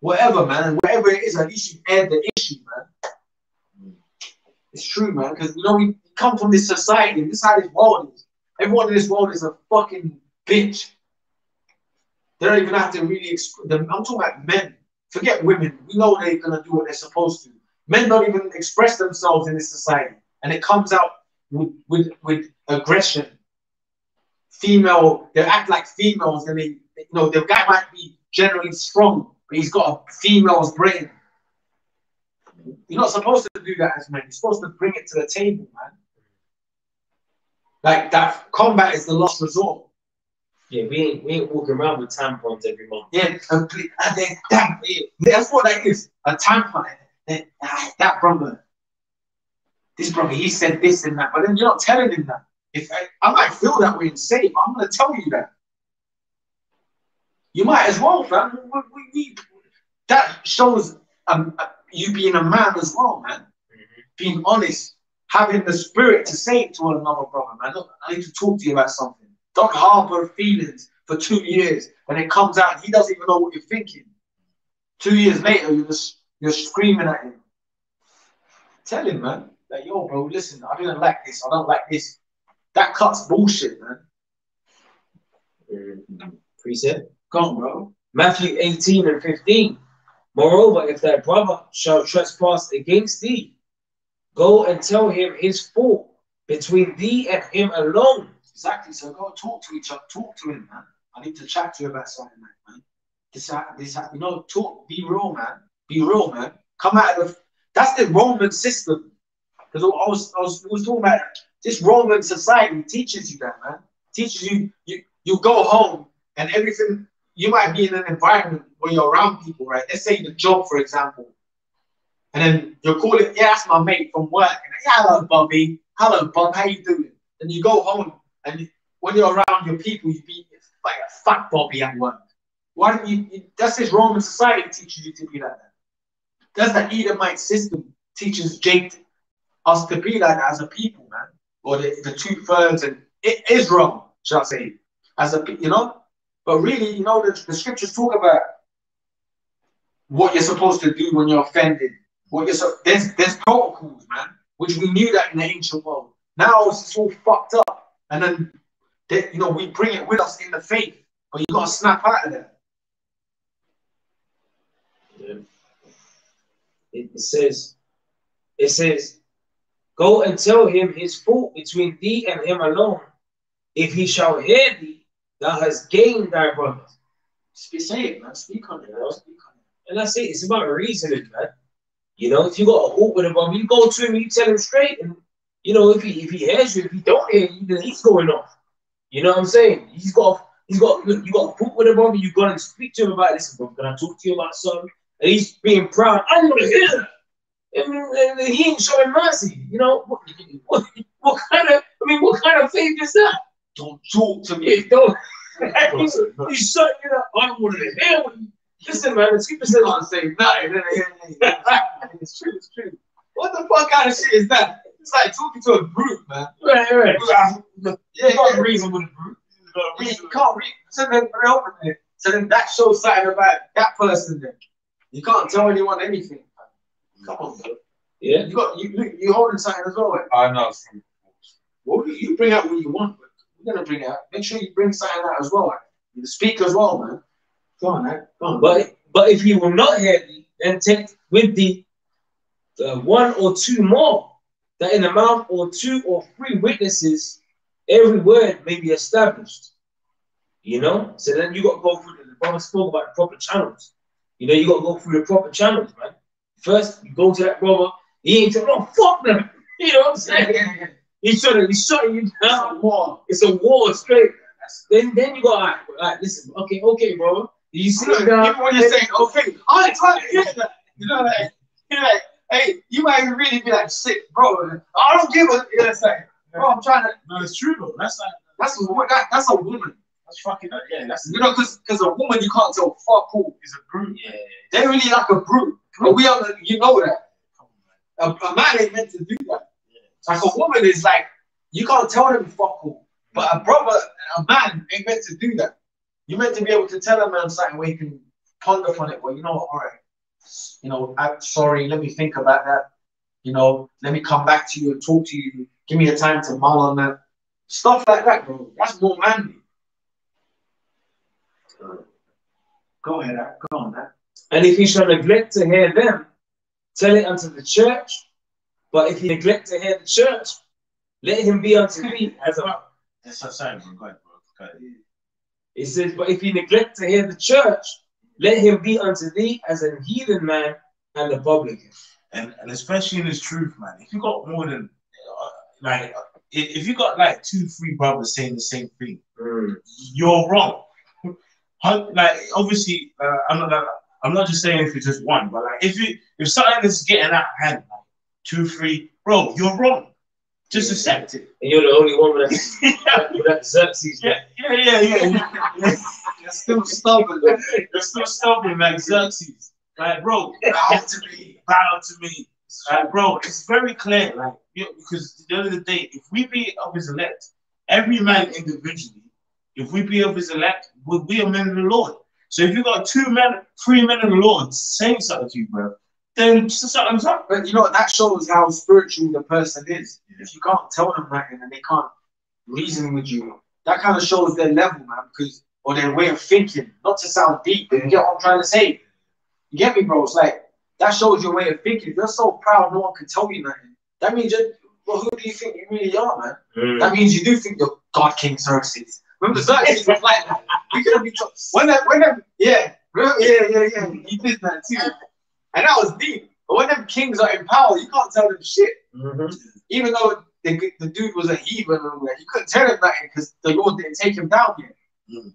Whatever, man. Whatever it is, at least you aired the issue, man. It's true, man, because you know we come from this society, this is how this world is. Everyone in this world is a fucking bitch. They don't even have to really. Exp- I'm talking about men. Forget women. We know they're gonna do what they're supposed to. Men don't even express themselves in this society, and it comes out with with, with aggression. Female, they act like females, and they, you know, the guy might be generally strong, but he's got a female's brain. You're not supposed to do that as men. You're supposed to bring it to the table, man. Like that combat is the last resort. Yeah, we ain't we ain't walking around with tampons every month. Yeah, and and then damn, that's what that is. A tampon. Then, ah, that brother, this brother, he said this and that, but then you're not telling him that. If I, I might feel that way and say, it, but I'm gonna tell you that. You might as well, fam. We, we, we, that shows um, you being a man as well, man. Being honest, having the spirit to say it to another brother, man. Look, I need to talk to you about something. Don't harbor feelings for two years. When it comes out, he doesn't even know what you're thinking. Two years later, you're just you're screaming at him. Tell him, man, that yo, bro, listen, I didn't like this. I don't like this. That cuts bullshit, man. Mm. Precept. Go on, bro. Matthew 18 and 15. Moreover, if thy brother shall trespass against thee, go and tell him his fault between thee and him alone. Exactly. So go talk to each other. Talk to him, man. I need to chat to you about something, man. This, this, you know, talk. Be real, man. Be real, man. Come out of. That's the Roman system. Because I was, I was, I was talking about this Roman society teaches you that, man. Teaches you, you, you go home and everything. You might be in an environment where you're around people, right? Let's say the job, for example. And then you're calling, yeah, that's my mate from work. And, Hello, Bobby. Hello, Bob. How you doing? And you go home and when you're around your people, you be like a fat Bobby at work. Why don't you, you that's this Roman society teaches you to be like that. That's the Edomite system teaches Jake us to be like that as a people, man. Or the, the two thirds and it is wrong, shall I say, as a you know. But really, you know, the, the scriptures talk about what you're supposed to do when you're offended. What you're so there's there's protocols, man, which we knew that in the ancient world. Now it's all fucked up, and then they, you know we bring it with us in the faith, but you gotta snap out of there. Yeah. It, it says, it says, go and tell him his fault between thee and him alone. If he shall hear thee, thou has gained thy brother. Speak, say it, man. Speak on it. Man. Speak on it. And that's it. It's about reasoning, man. You know, if you got a hope with a brother, you go to him, you tell him straight, and you know, if he if he hears you, if he don't hear you, then he's going off. You know what I'm saying? He's got he's got you got a hope with a brother, you go and speak to him about this. Bro, can I talk to you about something? And he's being proud. I want to hear. And, and he ain't showing mercy. You know what, what, what kind of I mean, what kind of faith is that? Don't talk to me. Yeah, don't. he's, he's shutting it up. I don't want to hear what you. Listen, man, the scripture says, can't say nothing. it's true, it's true. What the fuck kind of shit is that? It's like talking to a brute, man. right, right. Yeah, You got yeah. reason with the brute. You Yeah, reason you can't read. So then. So then that shows something about that person. Then you can't tell anyone anything. man. Come on, bro. Yeah. You got you you- holding something as well. eh? I know Well, you- bring out what you want, we're gonna bring out. Make sure you bring something out as well. Speak as well, man. Go on, man. Go on. But but if he will not hear thee, then take with thee uh, one or two more, that in the mouth or two or three witnesses, every word may be established. You know? So then you got to go through the, the brother spoke about the proper channels. You know, you got to go through the proper channels, man. First, you go to that brother, he ain't trying, no, fuck them. You know what I'm saying? He's trying to, he's shutting you down. war. It's a war straight. Then, then you go, all right, all right, listen, okay, okay, bro. You sit down. Even when you're saying okay, I ain't trying to hear that. You know, like you're like, hey, you might even really be like, sick, bro. I don't give a. You know, it's like, bro, I'm trying to. No, it's true though. That's like That's a, that, that's a woman. that's fucking uh, yeah. That's You know, because because a woman you can't tell fuck who. is a brute. Yeah. They're really like a brute. But we are, you know that. Come on, man. A, a man ain't meant to do that. Like a woman is like, you can't tell them fuck who. But a brother, a man ain't meant to do that. You're meant to be able to tell a man something where he can ponder upon it. Well, you know what, all right. You know, I'm sorry, let me think about that. You know, let me come back to you and talk to you. Give me a time to mull on that. Stuff like that, bro. That's more manly. Go ahead, go on, man. And if he shall neglect to hear them, tell it unto the church. But if he neglect to hear the church, let him be unto thee as a. That's so sorry, bro. Go ahead, bro. Go ahead. It says, but if he neglect to hear the church, let him be unto thee as an heathen man and a publican. and, and especially in this truth, man. If you got more than uh, like, if, you got like two, three brothers saying the same thing, you're wrong. Like, obviously, uh, I'm not. I'm not just saying if it's just one, but like, if you if something is getting out of hand, two, three, bro, you're wrong. Just accept it. And you're the only one with that, with that Xerxes. Yeah, yeah, yeah, yeah. You're still stubborn. You're still stubborn like Xerxes. Like, bro, bow to me, bow to me. Like, bro, it's very clear, like, you because at the end of the day, if we be of his elect, every man individually, if we be of his elect, we, we are men of the Lord. So if you got two men, three men of the Lord saying something to you, bro, then up. But you know, that shows how spiritual the person is. If you can't tell them that and they can't reason with you, that kind of shows their level, man, because or their way of thinking. Not to sound deep, but you get what I'm trying to say. You get me, bro? It's like that shows your way of thinking. If you're so proud, no one can tell you nothing. That means you're. Well, who do you think you really are, man? Mm. That means you do think you're God King Xerxes. Remember Xerxes was like. You could be talk- when that when that, yeah yeah yeah yeah he did that too, and that was deep. But when them kings are in power, you can't tell them shit. Mhm. Even though the, the dude was a heathen, and all that, you couldn't tell him nothing because the Lord didn't take him down yet. Mm.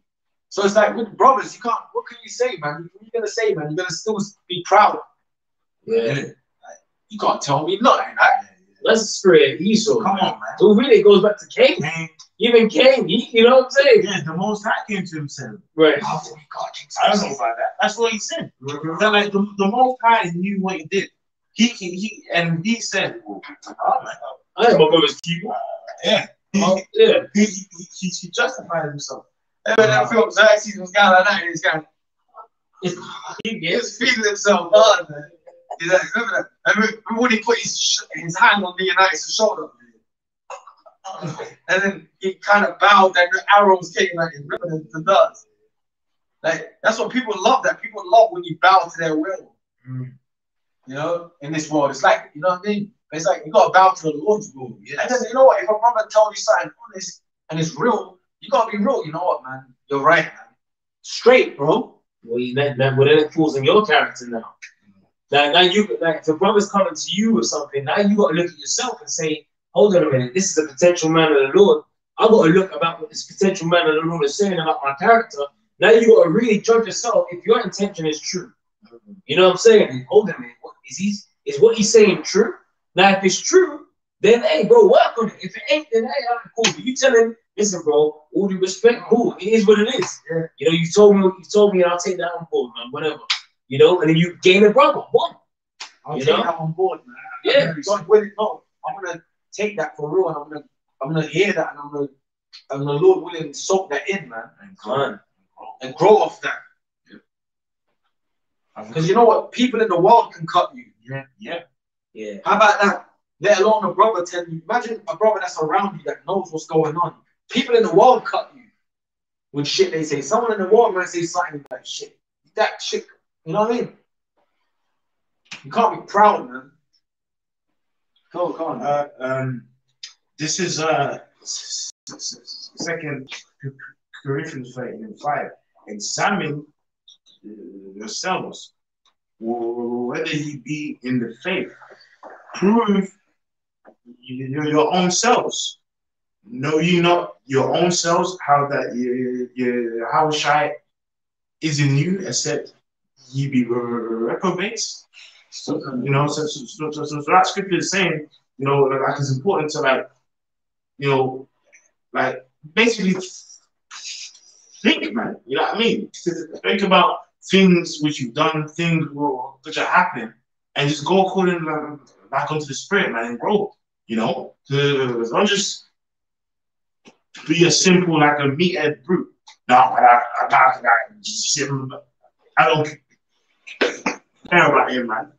So it's like with brothers, you can't. What can you say, man? What are you gonna say, man? You're gonna still be proud. Yeah. You can't tell me nothing. Right? That's the spirit of Esau. Come on, man. So really, goes back to Cain. Man, Even Cain, he, you know what I'm saying? yeah, the most high came to himself. Right. We God King I don't know about that. That's what he said. That, like the, the most high knew what he did. He he, he and he said, oh my God. I am my brother's keeper. yeah. Oh, yeah. He, he, he, he justified himself. And Remember that film Xerxes was going like that, he's going. He He gets was feeling himself hard, man. He's like, remember that? Remember, remember when he put his sh- his hand on Leonidas' shoulder? And then he kind of bowed and the arrows came at him. Remember the, the does? Like, that's what people love, that people love when you bow to their will. Mm. You know, in this world. It's like, you know what I mean? It's like you gotta bow to the Lord's will. And then you know what? If a brother tells you something honest and it's real, you gotta be real. You know what, man? You're right, man. Straight, bro. Well, you, that, that, well, then it falls on your character now. Now, now you like if a brother's coming to you or something, now you got to look at yourself and say, hold on a minute, this is a potential man of the Lord. I got to look about what this potential man of the Lord is saying about my character. Now you got to really judge yourself if your intention is true. You know what I'm saying? Hold on a minute, what, is he is what he's saying true? Now, if it's true, then hey, bro, work on it. If it ain't, then hey, all right, cool. But you tell him, listen, bro, all due respect, cool. It is what it is. Yeah. You know, you told me what you told me, and I'll take that on board, man. Whatever. You know, and then you gain a brother. One. I'll You take know? that on board, man. Yeah. God willing, no, I'm gonna take that for real, and I'm gonna, I'm gonna hear that, and I'm gonna, and the Lord willing, soak that in, man, Man. and grow off that. Because you know what, people in the world can cut you. Yeah, yeah. Yeah. How about that? Let alone a brother tell you. Imagine a brother that's around you that knows what's going on. People in the world cut you with shit they say. Someone in the world might say something like shit. That shit. You know what I mean? You can't be proud, man. Go, come on. Uh, um, this is uh, second Corinthians 13 and 5. Examine uh, yourselves, whether you be in the faith. Prove your, your own selves. Know you not your own selves, how that you, you, how shy is in you, except ye be reprobates. So, you know, so, so, so, so, that scripture is saying, you know, like it's important to like, you know, like basically think, man. You know what I mean? Think about things which you've done, things which are happening, and just go according like, back onto the spirit, man, and grow. You know, to don't just be a simple like a meathead brute. No, I, I, I, I, I don't care about him, man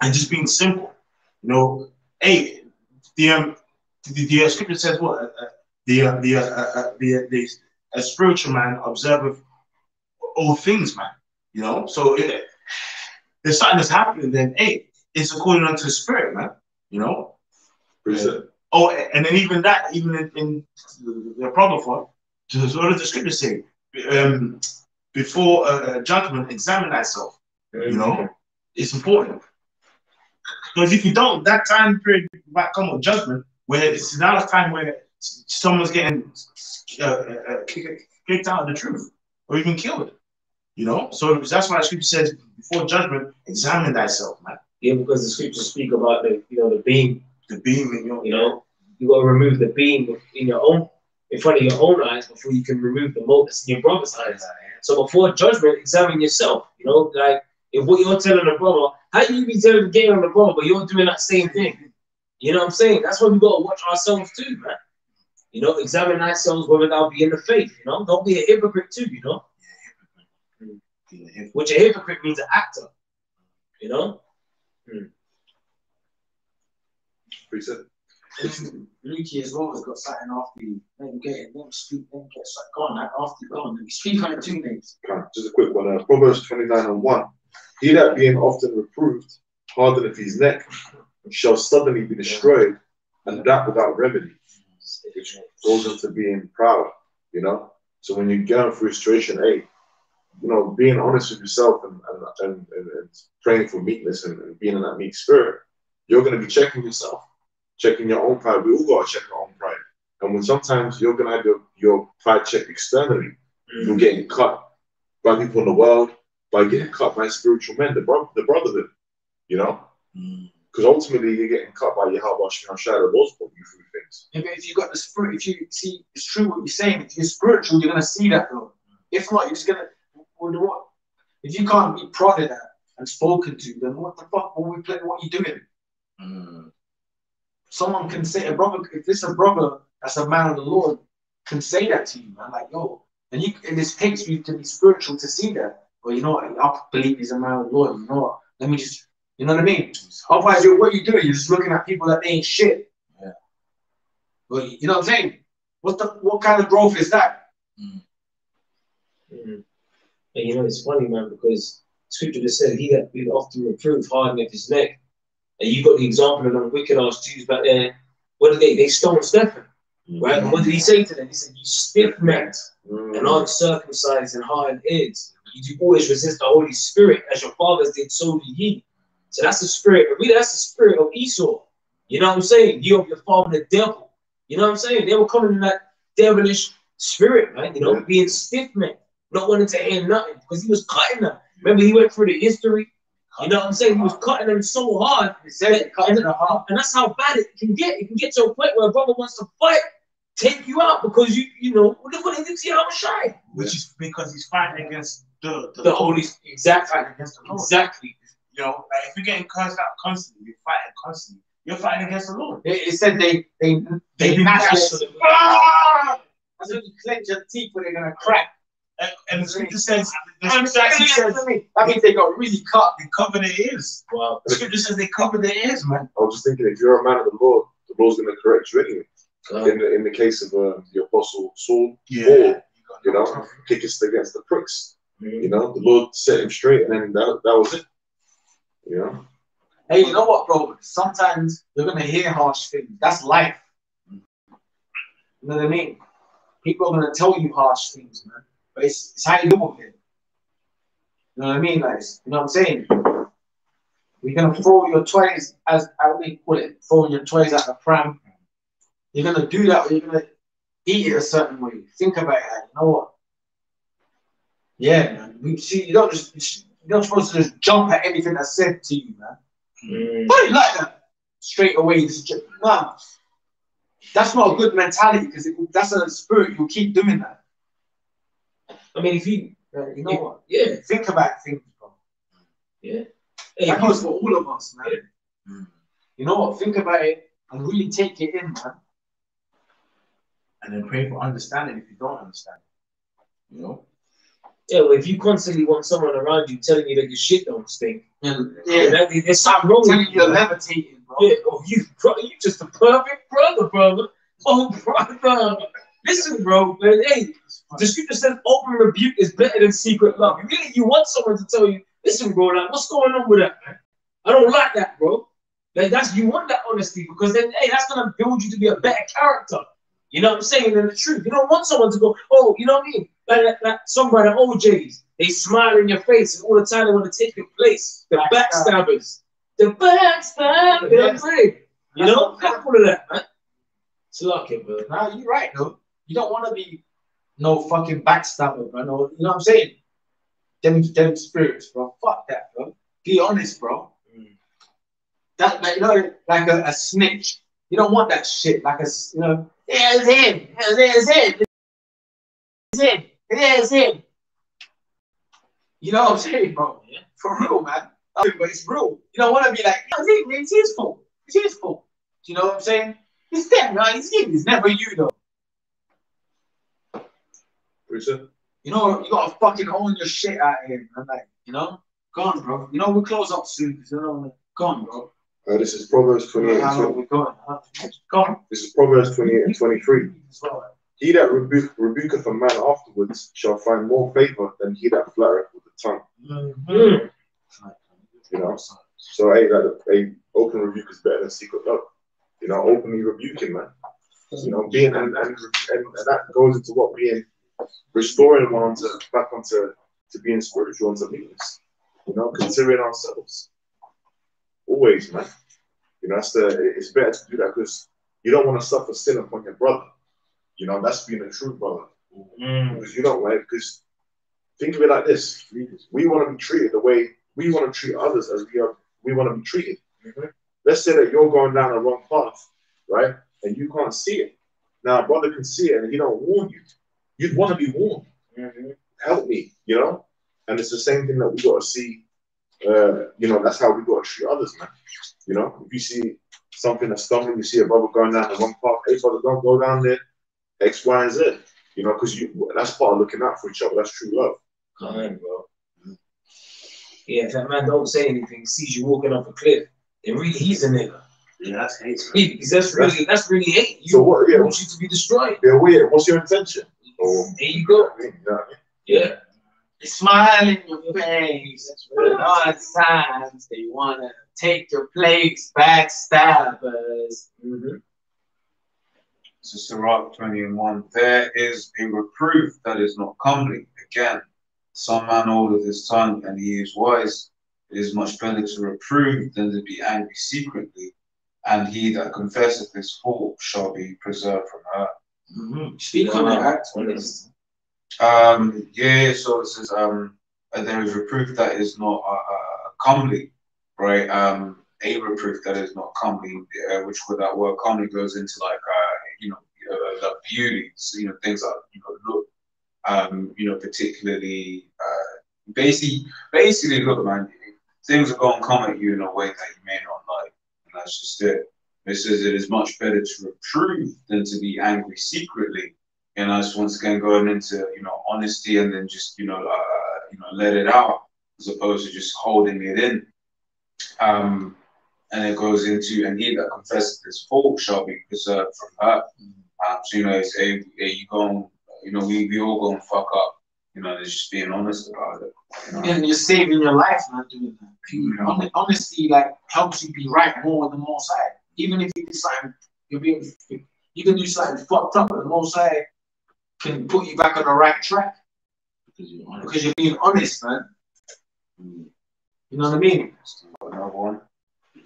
and just being simple. You know, hey, the um, the, the uh, scripture says what? Uh, uh, the uh, the uh, uh, the the a spiritual man observeth all things, man. You know, so if there's something that's happening, then hey, it's according unto the spirit, man. You know. Precept. Oh, and then even that, even in, in the problem for, what does the scripture say? Um, before a judgment, examine thyself. You know, it's important. Because if you don't, that time period might come with judgment, where it's now a time where someone's getting uh, uh, kicked, kicked out of the truth or even killed. You know, so that's why the scripture says, before judgment, examine thyself, man. Yeah, because the scriptures speak about the you know the beam. The beam in your, You know, you got to remove the beam in your own in front of your own eyes before you can remove the mote that's in your brother's eyes. So before judgment, examine yourself. You know, like if what you're telling the brother, how you be telling the game on the brother, but you're doing that same thing. You know what I'm saying? That's why we got to watch ourselves too, man. You know, examine ourselves whether thou be in the faith. You know, don't be a hypocrite too. You know, which a hypocrite means an actor. You know, Precept. Luki as well has got something after you. Let him get it. Let him speak. Let him get something. Go on, man. After you go on. Let me speak on it two names. Just a quick one. Uh, Proverbs 29 and 1. He that being often reproved hardeneth his neck shall suddenly be destroyed, and that without remedy. Which goes into being proud, you know. So when you get going frustration, hey, you know, being honest with yourself and and, and, and, praying for meekness and, and being in that meek spirit, you're gonna be checking yourself, checking your own pride. We all gotta check our own pride. And when sometimes you're gonna have your, your pride checked externally, you're mm. getting cut by people in the world, by getting cut by spiritual men, the, bro- the brotherhood, you know? Because ultimately you're getting cut by your how much you know, shadow those put you through things. If, if you've got the spirit, if you see, it's true what you're saying. If you're spiritual, you're gonna see that, bro. If not, you're just gonna. Well, what? If you can't be prodded at and spoken to, then what the fuck? What we play? What you doing? Mm. Someone can say a brother. If this a brother that's a man of the Lord, can say that to you, man. Like yo, and you. And this takes you to be spiritual to see that. Well, you know what? I believe he's a man of the Lord. You know what? Let me just. You know what I mean? Otherwise, you're, what you doing? You're just looking at people that they ain't shit. Yeah. Well, you know what I'm saying? What the? What kind of growth is that? Mm. And you know, it's funny, man, because scripture just said, He that will often reprove hardeneth his neck. And you got the example of them wicked ass Jews back there. What did they? They stoned Stephen, right? And what did he say to them? He said, You stiff necked Mm. and uncircumcised and hard ears. You do always resist the Holy Spirit, as your fathers did, so do ye. So that's the spirit. But really, that's the spirit of Esau. You know what I'm saying? You of your father, the devil. You know what I'm saying? They were coming in that devilish spirit, right? You know, Yeah. being stiff necked, not wanting to hear nothing because he was cutting them. Remember, he went through the history. You know what I'm saying? He was cutting them so hard. It says it cut in the. And that's how bad it can get. It can get to a point where a brother wants to fight, take you out because you, you know, look what he did to Yahawshi. Which is because he's fighting against the the, The Holy exactly, fighting against the Lord. exactly. You know, like if you're getting cursed out constantly, you're fighting constantly. You're fighting against the Lord. It, it said they they they They gnash gnash it. Ah! That's when you clench your teeth when they're gonna crack. And, and the scripture says, the I'm scripture actually says That means they got really cut. they cover their ears. Wow. The scripture says they cover their ears, man. I was just thinking, if you're a man of the Lord, the Lord's going to correct you anyway. God. In the, in the case of uh, the apostle Saul, Yeah. Paul, you know, kickest against the pricks. You know, the Lord set him straight, and then that, that was it. You know, Hey, you know what, bro? Sometimes you're gonna hear harsh things. That's life. You know what I mean? People are gonna tell you harsh things, man. But it's, it's how you deal with it. You know what I mean, guys? You know what I'm saying? You're gonna throw your toys as how we call it, throwing your toys at the pram. You're gonna do that, or you're gonna eat it a certain way. Think about that. You know what? Yeah, man. We see you don't just you're not supposed to just jump at anything that's said to you, man. Mm. You like that? Straight away, just ju- nah. That's not a good mentality because that's a spirit. You'll keep doing that. I mean, if you, Uh, You know what? yeah, Think about things, bro. hey, That goes for all of us, man. Mm. You know what? Think about it and really take it in, man. And then pray for understanding if you don't understand. You know? Yeah, well, if you constantly want someone around you telling you that your shit don't stink, Yeah, yeah, that, there's something wrong with you you. you're levitating, bro. Yeah, oh, you, bro, you just a perfect brother, brother. Oh, brother. Listen, bro, man, hey, the scripture says open rebuke is better than secret love. You really, you want someone to tell you, listen, bro, like, what's going on with that, man? I don't like that, bro. Like, that's, you want that honesty because then, hey, that's going to build you to be a better character. You know what I'm saying? And the truth. You don't want someone to go, oh, you know what I mean? Like, like, like some by the O'Jays, they smile in your face and all the time they want to take your place. The backstabbers. The backstabbers. You know what I'm saying? You know? Cut all of that, man. It's lucky, bro. Nah, you're right, though. You don't want to be no fucking backstabber, bro. No, you know what I'm saying? Them, them spirits, bro. Fuck that, bro. Be honest, bro. Mm. That, like, you know, like a, a snitch. You don't want that shit. Like a, you know, it's him. It's him. It's him. It's him. You know what I'm saying, bro? Yeah. For real, man. But it's real. You don't want to be like, it's, his fault. It's his fault. Do you know what I'm saying? It's them, man. It's him. It's never you, though. Richard. You know, you gotta fucking own your shit out here, man. Like, you know, Gone, bro. You know, we close up soon. You know, go on, bro. Uh, this is Proverbs 28 and How long we going? Huh? Go on. This is Proverbs 28 and 23. He that rebuke, rebuketh a man afterwards shall find more favor than he that flattereth with the tongue. Mm. You know? So hey, like a open rebuke is better than secret love. You know, openly rebuking, man. You know, being and and, and, and that goes into what being restoring one onto back onto to being spiritual and to meekness. You know, considering ourselves. Always, man. You know, that's the it's better to do that because you don't want to suffer sin upon your brother. You know, that's being a true brother. Mm. Because you don't like because think of it like this. We want to be treated the way we want to treat others as we are we want to be treated. Mhm. Let's say that you're going down the wrong path, right? And you can't see it. Now a brother can see it and he don't warn you. You'd want to be warned. Mhm. Help me, you know? And it's the same thing that we gotta see. Uh, you know, that's how we gotta treat others, man. You know, if you see something that's stumbling, you see a brother going down the wrong path, hey brother, don't go down there, X, Y, and Z. You know, because you that's part of looking out for each other. That's true love. Kind, bro. Yeah, if that man don't say anything, sees you walking off a cliff, then really he's a nigga. Yeah, that's hate. man. He- that's really that's really hate. You So what? Yeah, want you to be destroyed. they're weird. What's your intention? Oh, There you go. I mean, you know what I mean? Yeah. Smile in your face. But all times they wanna take your place, backstabbers. Mhm. So Sirach 20 and 1, there is a reproof that is not comely. Again, some man holdeth his tongue and he is wise. It is much better to reprove than to be angry secretly. And he that confesseth his fault shall be preserved from her. Mhm. Speak on Yeah, that. Um, yeah, so it says, um, there is reproof that is not uh, uh, comely, right? Um, a reproof that is not comely, uh, which with that word comely goes into like, uh, you know, uh, the beauty, so, you know, things that, you know, look, um, you know, particularly, uh, basically, basically, look, man, things are going to come at you in a way that you may not like, and that's just it. It says it is much better to reprove than to be angry secretly and us once again going into you know honesty and then just you know uh, you know let it out as opposed to just holding it in um and it goes into and he that confesses his fault shall be preserved from her um so you know it's a, a you going you know we, we all gonna fuck up you know it's just being honest about it you know? And you're saving your life, man, doing that. Hon- Honesty, like, helps you be right more on the more side. Even if you decide you're being, you can do something fucked up, but the more side can put you back on the right track Because you're honest. because you're being honest, man. You know what I mean? another one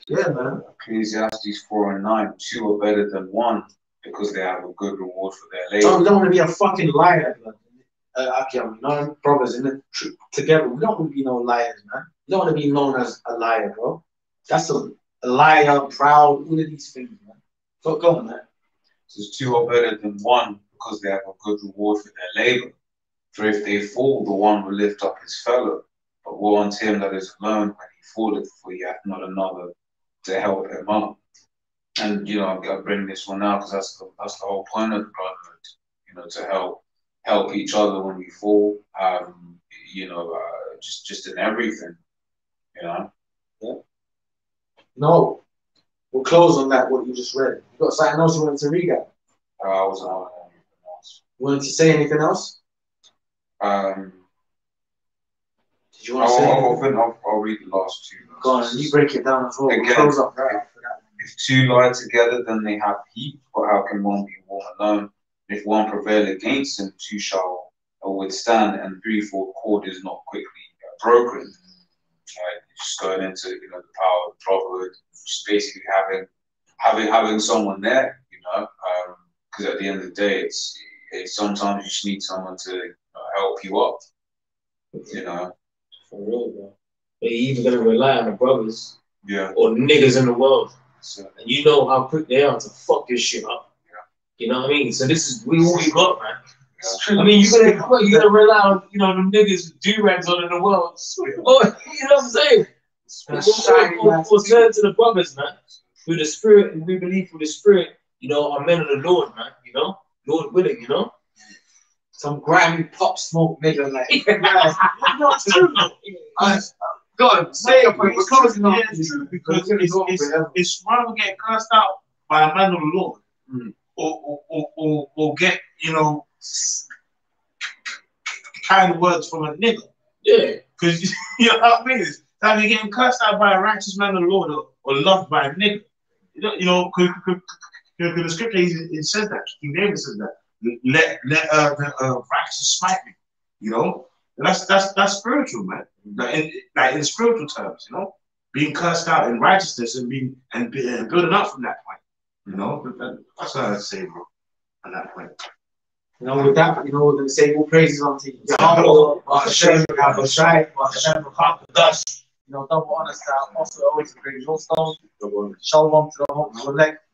Yeah, man. Ecclesiastes 4 and 9 two are better than one because they have a good reward for their labor we don't want to be a fucking liar, blood. Uh, okay, you know, brothers in the tr- together. We don't want to be no liars, man. We don't want to be known as a liar, bro. That's a, a liar, proud, all of these things, man. So go on, man. So two are better than one because they have a good reward for their labor. For if they fall, the one will lift up his fellow. But woe unto him that is alone when he falleth, for he hath not another to help him up. And you know, I bring this one out because that's the that's the whole point of the brotherhood. You know, to help help each other when we fall. Um, you know, uh, just just in everything. You know. Yeah. No. We'll close on that, what you just read. You got something else you wanted to read out? Uh, I wasn't on anything. You wanted to say anything else? Um, Did you want to I'll, say I'll, anything? I'll, I'll, read the last two. Go on, you break it down as well. We'll Again. close up after. If two lie together, then they have heat. But how can one be warm alone? If one prevail against him, two shall withstand, and threefold cord is not quickly broken. Right? Just going into you know the power of the brotherhood, just basically having having having someone there, you know, because at the end of the day, it's sometimes you just need someone to help you up, you know. For real, bro. But you either gonna rely on the brothers Yeah. or niggas in the world. So, And you know how quick they are to fuck this shit up. Yeah. You know what I mean? So this is we all we got, man. Yeah. I mean, you gotta you gotta rely on you know the niggas with do rags on in the world. Oh, you know what I'm saying? That's We'll, shiny we'll turn to the brothers, man. Through the spirit, and we believe through the spirit, you know, are men of the Lord, man. You know, Lord willing, you know. Some grimy pop smoke nigga like. Not true. Go on, say your point. We're closing. Yeah, it's true because it's, it's, it's rather get cursed out by a man of the Lord Mm. or, or, or, or, or get, you know, kind words from a nigga. Yeah. Because, you know what I mean? It's, That you're getting cursed out by a righteous man of the Lord or, or loved by a nigga. You know, you know, cause, cause, cause the scripture it, it says that. King David says that. Let let uh, the uh, righteous smite me. You know, and that's that's that's spiritual, man. Like in, like in spiritual terms, you know, being cursed out in righteousness and being and, be, and building up from that point. You know, that's what I'd say, bro. On that point. You know, with that, you know, we're say all praises unto Yahawah, Hashem, Yahawshi, Hashem, Chakadosh. You know, double honors to our apostle, always a great millstone. Shalom to the whole select.